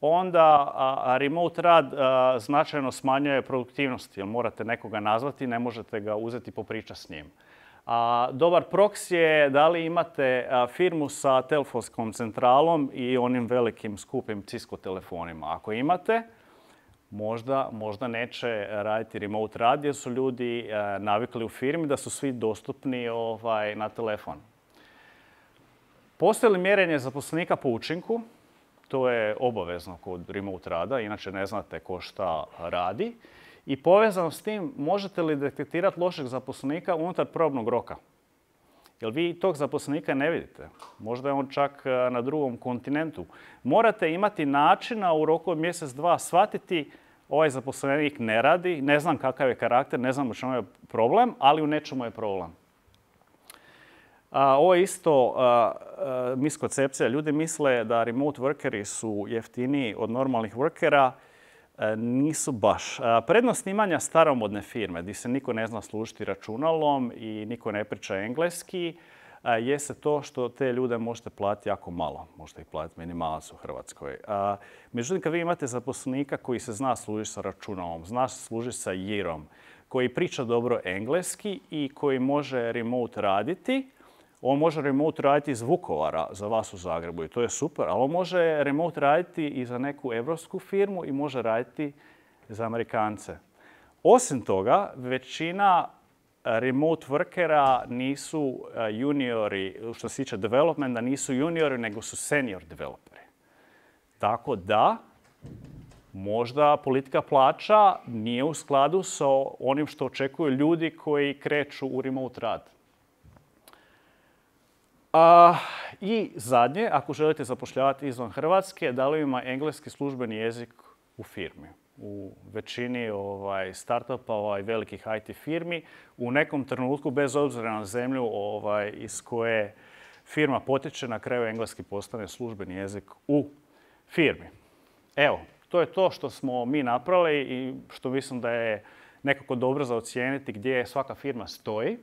onda remote rad značajno smanjuje produktivnost, jer morate nekoga nazvati, ne možete ga uzeti popriča s njim. A, dobar proks je da li imate firmu sa telefonskom centralom i onim velikim skupim Cisco telefonima. Ako imate, možda, neće raditi remote rad jer su ljudi navikli u firmi da su svi dostupni ovaj, na telefon. Postoji li mjerenje zaposlenika po učinku? To je obavezno kod remote rada, inače ne znate ko šta radi. I povezano s tim, možete li detektirati lošeg zaposlenika unutar probnog roka? Jer vi tog zaposlenika ne vidite. Možda je on čak e, na drugom kontinentu. Morate imati načina u roku od mjesec, dva shvatiti ovaj zaposlenik ne radi, ne znam kakav je karakter, ne znam u čemu je problem, ali u nečemu je problem. Ovo je isto miskoncepcija. Ljudi misle da remote workeri su jeftiniji od normalnih workera. E, nisu baš. Prednost snimanja staromodne firme, gdje se niko ne zna služiti računalom i niko ne priča engleski, je se to što te ljude možete platiti jako malo. Možete ih platiti minimalac u Hrvatskoj. Međutim, kad vi imate zaposlenika koji se zna služiti sa računalom, zna služiti sa jirom, koji priča dobro engleski i koji može remote raditi, on može remote raditi iz Vukovara za vas u Zagrebu i to je super, ali on može remote raditi i za neku evropsku firmu i može raditi za Amerikance. Osim toga, većina remote workera nisu juniori, što se tiče developmenta, nisu juniori, nego su senior developeri. Tako da, možda politika plaća nije u skladu sa onim što očekuju ljudi koji kreću u remote rad. I zadnje, ako želite zapošljavati izvan Hrvatske, da li ima engleski službeni jezik u firmi? U većini ovaj, startupa, ovaj, velikih IT firmi, u nekom trenutku, bez obzira na zemlju ovaj, iz koje firma potiče, na kraju engleski postane službeni jezik u firmi. Evo, to je to što smo mi napravili i što mislim da je nekako dobro za ocijeniti gdje svaka firma stoji.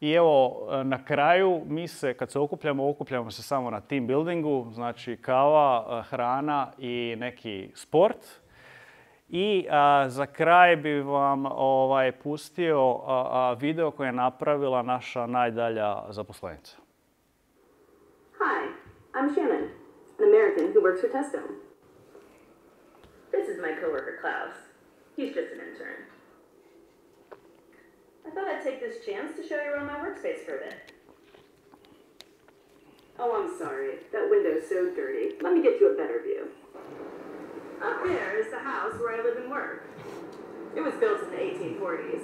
I evo, na kraju mi se, kad se okupljamo, okupljamo se samo na team buildingu, znači kava, hrana i neki sport. I za kraj bi vam ovaj, pustio video koji je napravila naša najdalja zaposlenica. Hi, I'm Shannon, an American who works for Testo. This is my coworker Klaus. He's just an intern. I thought I'd take this chance to show you around my workspace for a bit. Oh, I'm sorry. That window's so dirty. Let me get you a better view. Up there is the house where I live and work. It was built in the 1840s.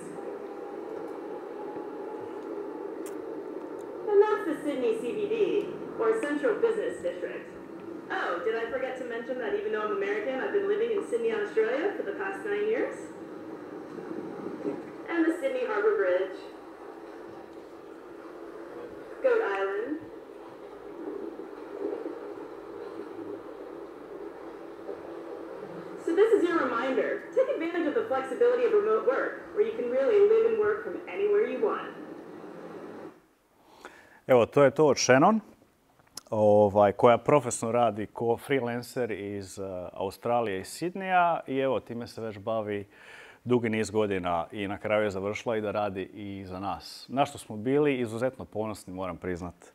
And that's the Sydney CBD, or Central Business District. Oh, did I forget to mention that even though I'm American, I've been living in Sydney, Australia for the past nine years? And the Sydney Harbor Bridge, Goat Island, So this is your reminder. Take advantage of the flexibility of remote work, where you can really live and work from anywhere you want. Evo, to je to od Shannon, ovaj, koja profesionalno radi ko freelancer iz uh, Australije i Sidneja i evo, time se već bavi dugi niz godina i na kraju je završila i da radi i za nas. Na što smo bili izuzetno ponosni, moram priznati.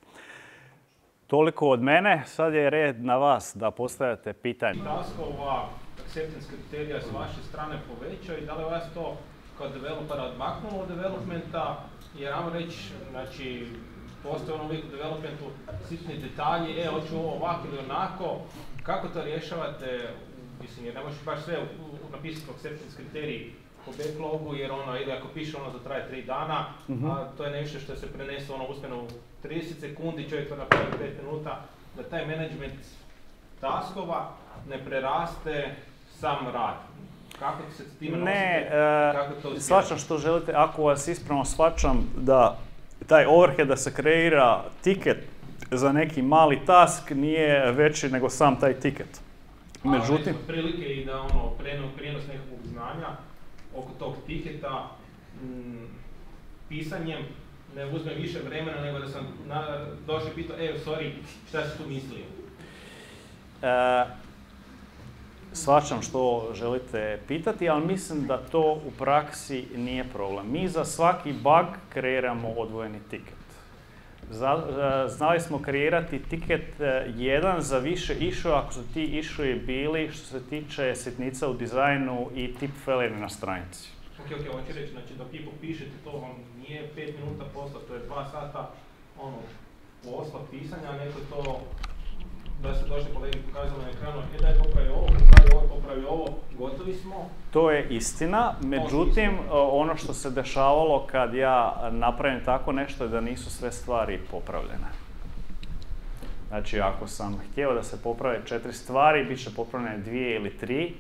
Toliko od mene, sad je red na vas da postavljate pitanje. taskova, acceptance kriterija s vaše strane povećao i da li vas to kao developera odmaknulo od developmenta, jer ajmo reći, znači, postoje ono uvijek u developmentu sitni detalji, e, hoću ovo ovako ili onako, kako to rješavate, mislim, jer ne možeš baš sve napisati u acceptance kriteriji po backlogu, jer ono, ili ako piše ono da traje 3 dana, a to je nešto što se prenese ono usmeno u 30 sekundi, čovjek to napravi u 5 minuta, da taj management taskova ne preraste sam rad. Kako se s time Ne, nosite? e, shvaćam što želite. Ako vas ispravno shvaćam da taj overhead da se kreira tiket za neki mali task nije veći nego sam taj tiket. Međutim, prilike i da ono, preno, prijenos nekakvog znanja oko tog tiketa, mm, pisanjem ne uzme više vremena nego da sam na, došao i pitao, e, sorry, šta si tu mislio? E, Svačam što želite pitati, ali mislim da to u praksi nije problem. Mi za svaki bug kreiramo odvojeni tiket. E, znali smo kreirati tiket e, jedan za više issue ako su ti issue bili što se tiče sitnica u dizajnu i tip na stranici. Ok, ok, hoću reći, znači dok vi popišete to vam nije 5 minuta posla, to je 2 sata ono, posla, pisanja, nego to da se došli kolegi pokazali na ekranu, e daj popravi ovo, popravi ovo, popravi ovo, gotovi smo. To je istina, međutim ono što se dešavalo kad ja napravim tako nešto je da nisu sve stvari popravljene. Znači ako sam htio da se poprave četiri stvari, bit će popravljene dvije ili tri.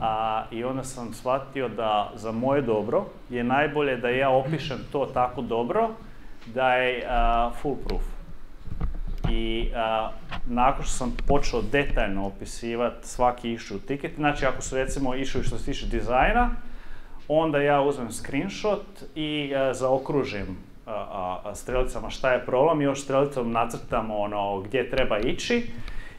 A, I onda sam shvatio da za moje dobro je najbolje da ja opišem to tako dobro da je a, foolproof. I nakon što sam počeo detaljno opisivati svaki issue ticket, znači ako su recimo issue što se tiče dizajna, onda ja uzmem screenshot i zaokružim a, strelicama šta je problem još strelicom nacrtam ono gdje treba ići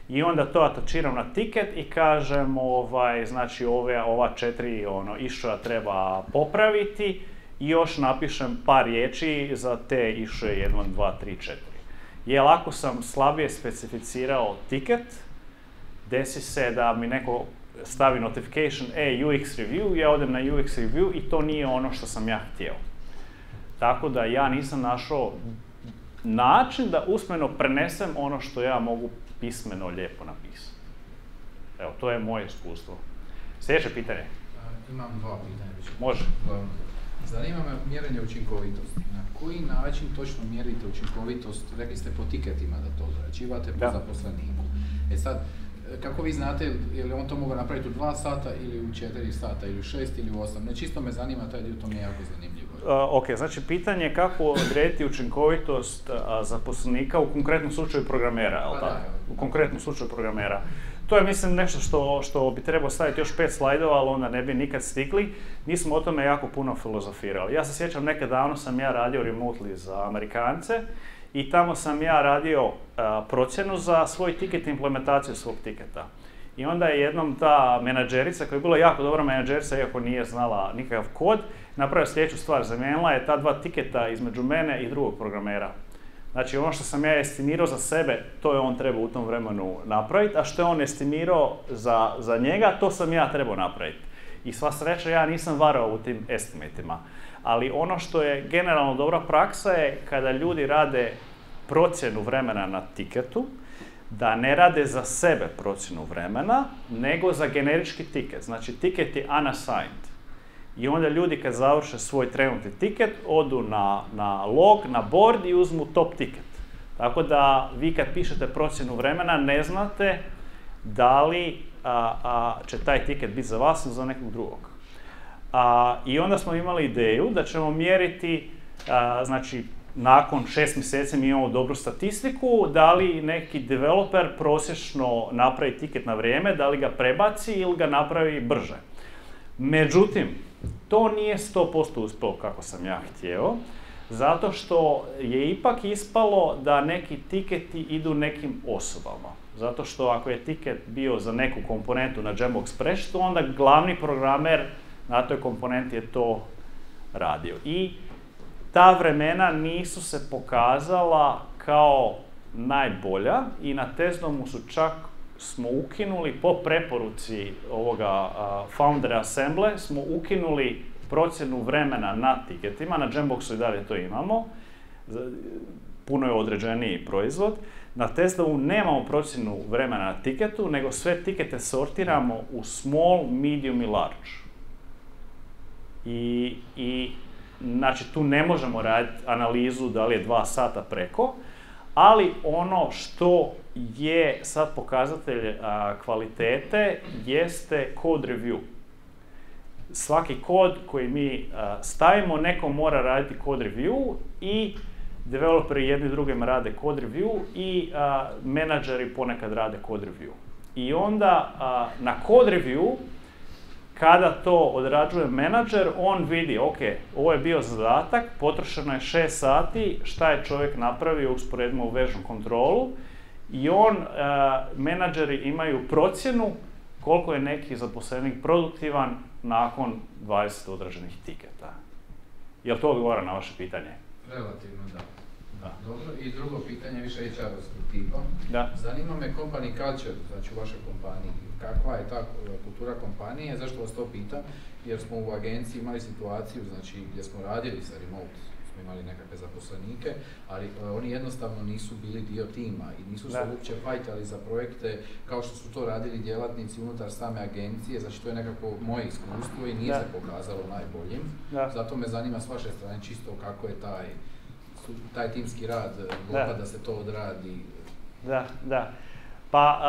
i onda to atačiram na tiket i kažem ovaj, znači ove, ova četiri ono, issue treba popraviti i još napišem par riječi za te issue 1, 2, 3, 4. Jer ako sam slabije specificirao tiket, desi se da mi neko stavi notification, e, UX review, ja odem na UX review i to nije ono što sam ja htio. Tako da ja nisam našao način da usmeno prenesem ono što ja mogu pismeno lijepo napisati. Evo, to je moje iskustvo. Sljedeće pitanje. Imam dva pitanja. Može. Zanima me mjerenje učinkovitosti. Na koji način točno mjerite učinkovitost? Rekli ste po tiketima da to odrađivate po Da. zaposleniku. E sad, kako vi znate, je li on to mogao napraviti u dva sata ili u četiri sata ili u šest ili u osam? Ne, čisto me zanima taj dio, to mi je jako zanimljivo. Uh, ok, znači pitanje je kako odrediti učinkovitost a, zaposlenika u konkretnom slučaju programera, Pa tako? da. U konkretnom slučaju programera. To je mislim nešto što, što bi trebao staviti još pet slajdova, ali onda ne bi nikad stigli. Mi smo o tome jako puno filozofirali. Ja se sjećam nekad davno sam ja radio remotely za Amerikance i tamo sam ja radio a, procjenu za svoj tiket i implementaciju svog tiketa. I onda je jednom ta menadžerica, koja je bila jako dobra menadžerica, iako nije znala nikakav kod, napravila sljedeću stvar. Zamijenila je ta dva tiketa između mene i drugog programera. Znači ono što sam ja estimirao za sebe, to je on trebao u tom vremenu napraviti, a što je on estimirao za, za njega, to sam ja trebao napraviti. I sva sreća, ja nisam varao u tim estimatima. Ali ono što je generalno dobra praksa je kada ljudi rade procjenu vremena na tiketu, da ne rade za sebe procjenu vremena, nego za generički tiket. Znači, tiket je unassigned. I onda ljudi kad završe svoj trenutni tiket, odu na, na log, na board i uzmu top tiket. Tako da vi kad pišete procjenu vremena ne znate da li a, a, će taj tiket biti za vas ili za nekog drugog. A, I onda smo imali ideju da ćemo mjeriti, znači, nakon šest mjeseci mi imamo dobru statistiku, da li neki developer prosječno napravi tiket na vrijeme, da li ga prebaci ili ga napravi brže. Međutim, to nije 100% uspjelo kako sam ja htio, zato što je ipak ispalo da neki tiketi idu nekim osobama. Zato što ako je tiket bio za neku komponentu na Jambox Expressu, onda glavni programer na toj komponenti je to radio. I ta vremena nisu se pokazala kao najbolja i na Tezdomu su čak smo ukinuli po preporuci ovoga Founder Assemble smo ukinuli procjenu vremena na tiketima, na Jamboxu i dalje to imamo, puno je određeniji proizvod. Na Teslavu nemamo procjenu vremena na tiketu, nego sve tikete sortiramo u small, medium i large. I, i znači tu ne možemo raditi analizu da li je dva sata preko, ali ono što je sad pokazatelj kvalitete jeste code review. Svaki kod koji mi stavimo, neko mora raditi code review i developeri jedni drugim rade code review i menadžeri ponekad rade code review. I onda na code review kada to odrađuje menadžer, on vidi, ok, ovo je bio zadatak, potrošeno je 6 sati, šta je čovjek napravio, usporedimo u vežnu kontrolu, i on, uh, menadžeri imaju procjenu koliko je neki zaposlenik produktivan nakon 20 odraženih tiketa. Jel to odgovara na vaše pitanje? Relativno da. da. Dobro, i drugo pitanje, više HR-ovskog tipa. Da. Zanima me company culture, znači u vašoj kompaniji. Kakva je ta kultura kompanije? Zašto vas to pitam? Jer smo u agenciji imali situaciju, znači gdje smo radili sa remote imali nekakve zaposlenike, ali uh, oni jednostavno nisu bili dio tima i nisu se uopće fajtali za projekte kao što su to radili djelatnici unutar same agencije, znači to je nekako moje iskustvo i nije se pokazalo najboljim. Zato me zanima s vaše strane čisto kako je taj, taj timski rad, da. da se to odradi. Da, da. Pa,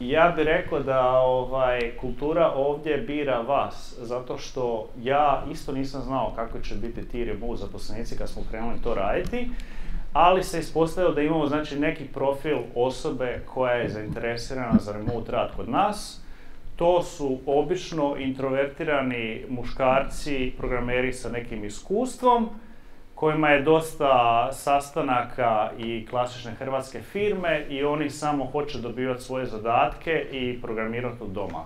ja bih rekao da ovaj, kultura ovdje bira vas, zato što ja isto nisam znao kako će biti ti remote zaposlenici kad smo krenuli to raditi, ali se ispostavilo da imamo znači, neki profil osobe koja je zainteresirana za remote rad kod nas. To su obično introvertirani muškarci, programeri sa nekim iskustvom, kojima je dosta sastanaka i klasične hrvatske firme i oni samo hoće dobivati svoje zadatke i programirati od doma.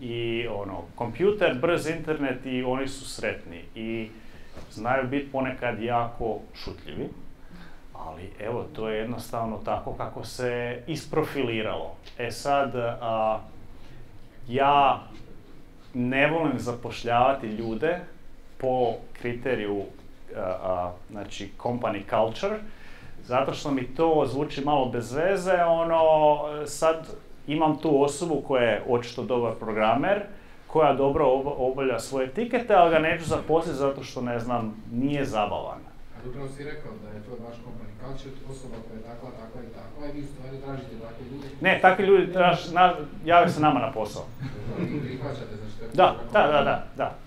I ono, kompjuter, brz internet i oni su sretni. I znaju biti ponekad jako šutljivi. Ali evo, to je jednostavno tako kako se isprofiliralo. E sad, a, ja ne volim zapošljavati ljude po kriteriju znači company culture, zato što mi to zvuči malo bez veze, ono, sad imam tu osobu koja je očito dobar programer, koja dobro obavlja svoje tikete, ali ga neću zaposliti zato što, ne znam, nije zabavan. A upravo si rekao da je to vaš company culture, osoba koja je takva, takva i takva, i vi stvari tražite takve ljude? Ne, takvi ljudi traž, na, jave se nama na posao. Prihvaćate, Da, da, da, da, da.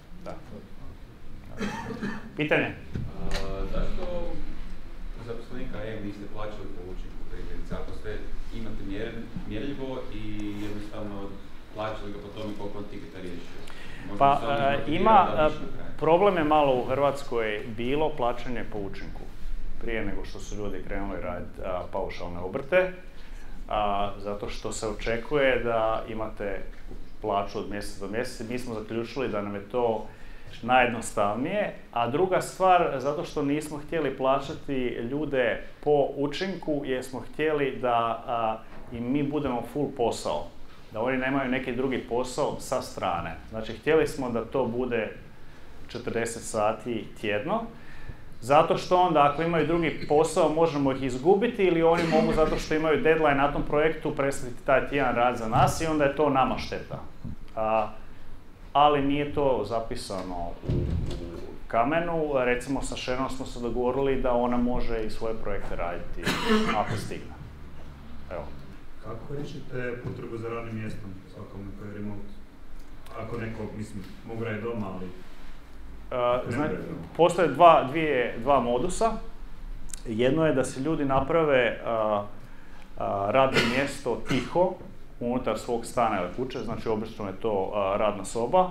Pitanje? zašto zaposlenika E niste plaćali po učinku primjerice? Ako ste imate mjer, mjerljivo i jednostavno plaćali ga po tome koliko on tiketa riješio? Pa ima, problem je malo u Hrvatskoj bilo plaćanje po učinku. Prije nego što su ljudi krenuli raditi paušalne obrte, a, zato što se očekuje da imate plaću od mjeseca do mjeseca. Mi smo zaključili da nam je to najjednostavnije, a druga stvar, zato što nismo htjeli plaćati ljude po učinku, jer smo htjeli da i mi budemo full posao, da oni nemaju neki drugi posao sa strane. Znači, htjeli smo da to bude 40 sati tjedno, zato što onda ako imaju drugi posao možemo ih izgubiti ili oni mogu zato što imaju deadline na tom projektu predstaviti taj tjedan rad za nas i onda je to nama šteta. A, ali nije to zapisano u kamenu. Recimo sa Šenom smo se dogovorili da ona može i svoje projekte raditi ako stigne. Evo. Kako riješite potrebu za radnim mjestom svakom koji je remote? Ako neko, mislim, mogu raditi doma, ali... Uh, zna- postoje dva, dvije, dva modusa. Jedno je da se ljudi naprave uh, uh, radno mjesto tiho unutar svog stana ili kuće, znači obično je to radna soba.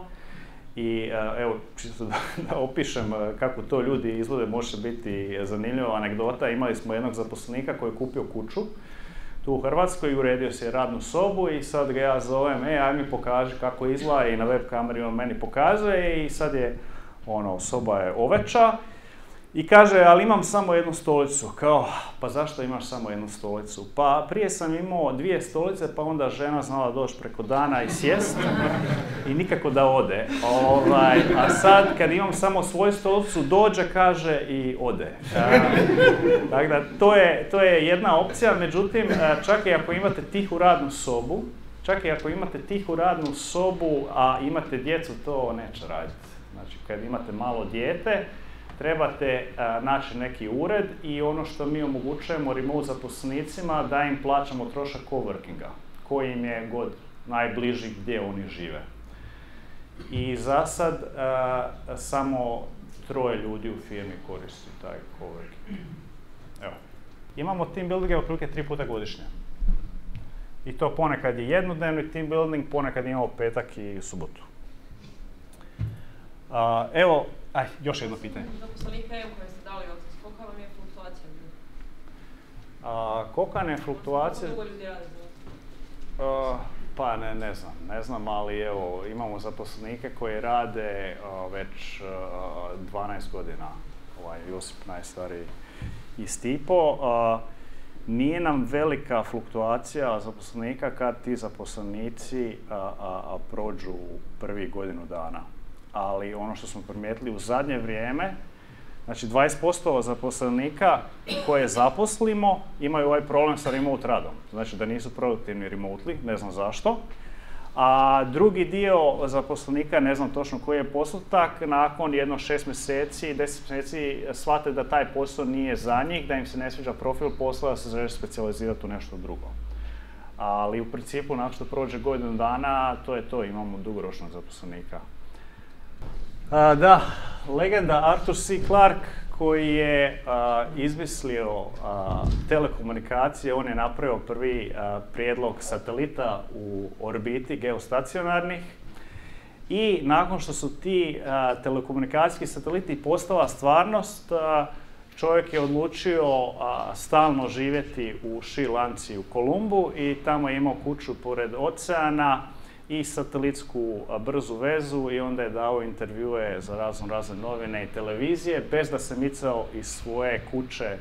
I evo, čisto da, opišem kako to ljudi izvode, može biti zanimljiva anegdota. Imali smo jednog zaposlenika koji je kupio kuću tu u Hrvatskoj i uredio si je radnu sobu i sad ga ja zovem, e, aj mi pokaži kako izgleda i na web kameri on meni pokazuje i sad je, ono, soba je oveća i kaže, ali imam samo jednu stolicu. Kao, pa zašto imaš samo jednu stolicu? Pa prije sam imao dvije stolice, pa onda žena znala doći preko dana i sjest i nikako da ode. Ovaj, a sad kad imam samo svoju stolicu, dođe, kaže i ode. A, Tako da, to je, to je jedna opcija, međutim, e, čak i ako imate tihu radnu sobu, čak i ako imate tihu radnu sobu, a imate djecu, to neće raditi. Znači, kad imate malo dijete, trebate e, naći neki ured i ono što mi omogućujemo remote zaposlenicima, da im plaćamo trošak coworkinga, koji im je god najbliži gdje oni žive. I za sad e, samo troje ljudi u firmi koristi taj coworking. Evo. Imamo team buildinge otprilike tri puta godišnje. I to ponekad je jednodnevni team building, ponekad imamo petak i subotu. A, evo, aj, još jedno pitanje. Zaposlenika EU koje ste dali otkaz, kolika vam je fluktuacija bila? A, kolika ne fluktuacija? A, pa ne, ne znam, ne znam, ali evo, imamo zaposlenike koji rade a, već a, 12 godina, ovaj Josip najstariji i Stipo. Nije nam velika fluktuacija zaposlenika kad ti zaposlenici a, a, a prođu prvi godinu dana. Ali ono što smo primijetili u zadnje vrijeme, Znači 20% zaposlenika koje zaposlimo imaju ovaj problem sa remote radom. Znači da nisu produktivni remotely, ne znam zašto. A drugi dio zaposlenika, ne znam točno koji je postotak, nakon jedno šest mjeseci, deset mjeseci shvate da taj posao nije za njih, da im se ne sviđa profil posla, da se žele specijalizirati u nešto drugo. Ali u principu, nakon što prođe godinu dana, to je to, imamo dugoročnog zaposlenika. Da, legenda Arthur C. Clarke koji je izmislio telekomunikacije, on je napravio prvi prijedlog satelita u orbiti geostacionarnih. I nakon što su ti telekomunikacijski sateliti postala stvarnost, čovjek je odlučio stalno živjeti u Sri Lanci u Kolumbu i tamo je imao kuću pored oceana i satelitsku brzu vezu i onda je dao intervjue za razno razne novine i televizije bez da se micao iz svoje kuće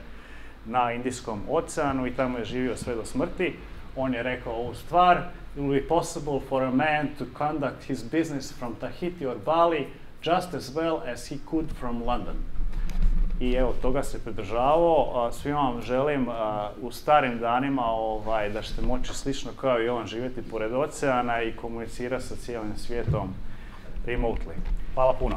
na Indijskom oceanu i tamo je živio sve do smrti. On je rekao ovu stvar, it will be possible for a man to conduct his business from Tahiti or Bali just as well as he could from London. I evo, toga se pridržavao. Svima vam želim u starim danima ovaj, da ćete moći slično kao i on živjeti pored oceana i komunicirati sa cijelim svijetom remotely. Hvala puno.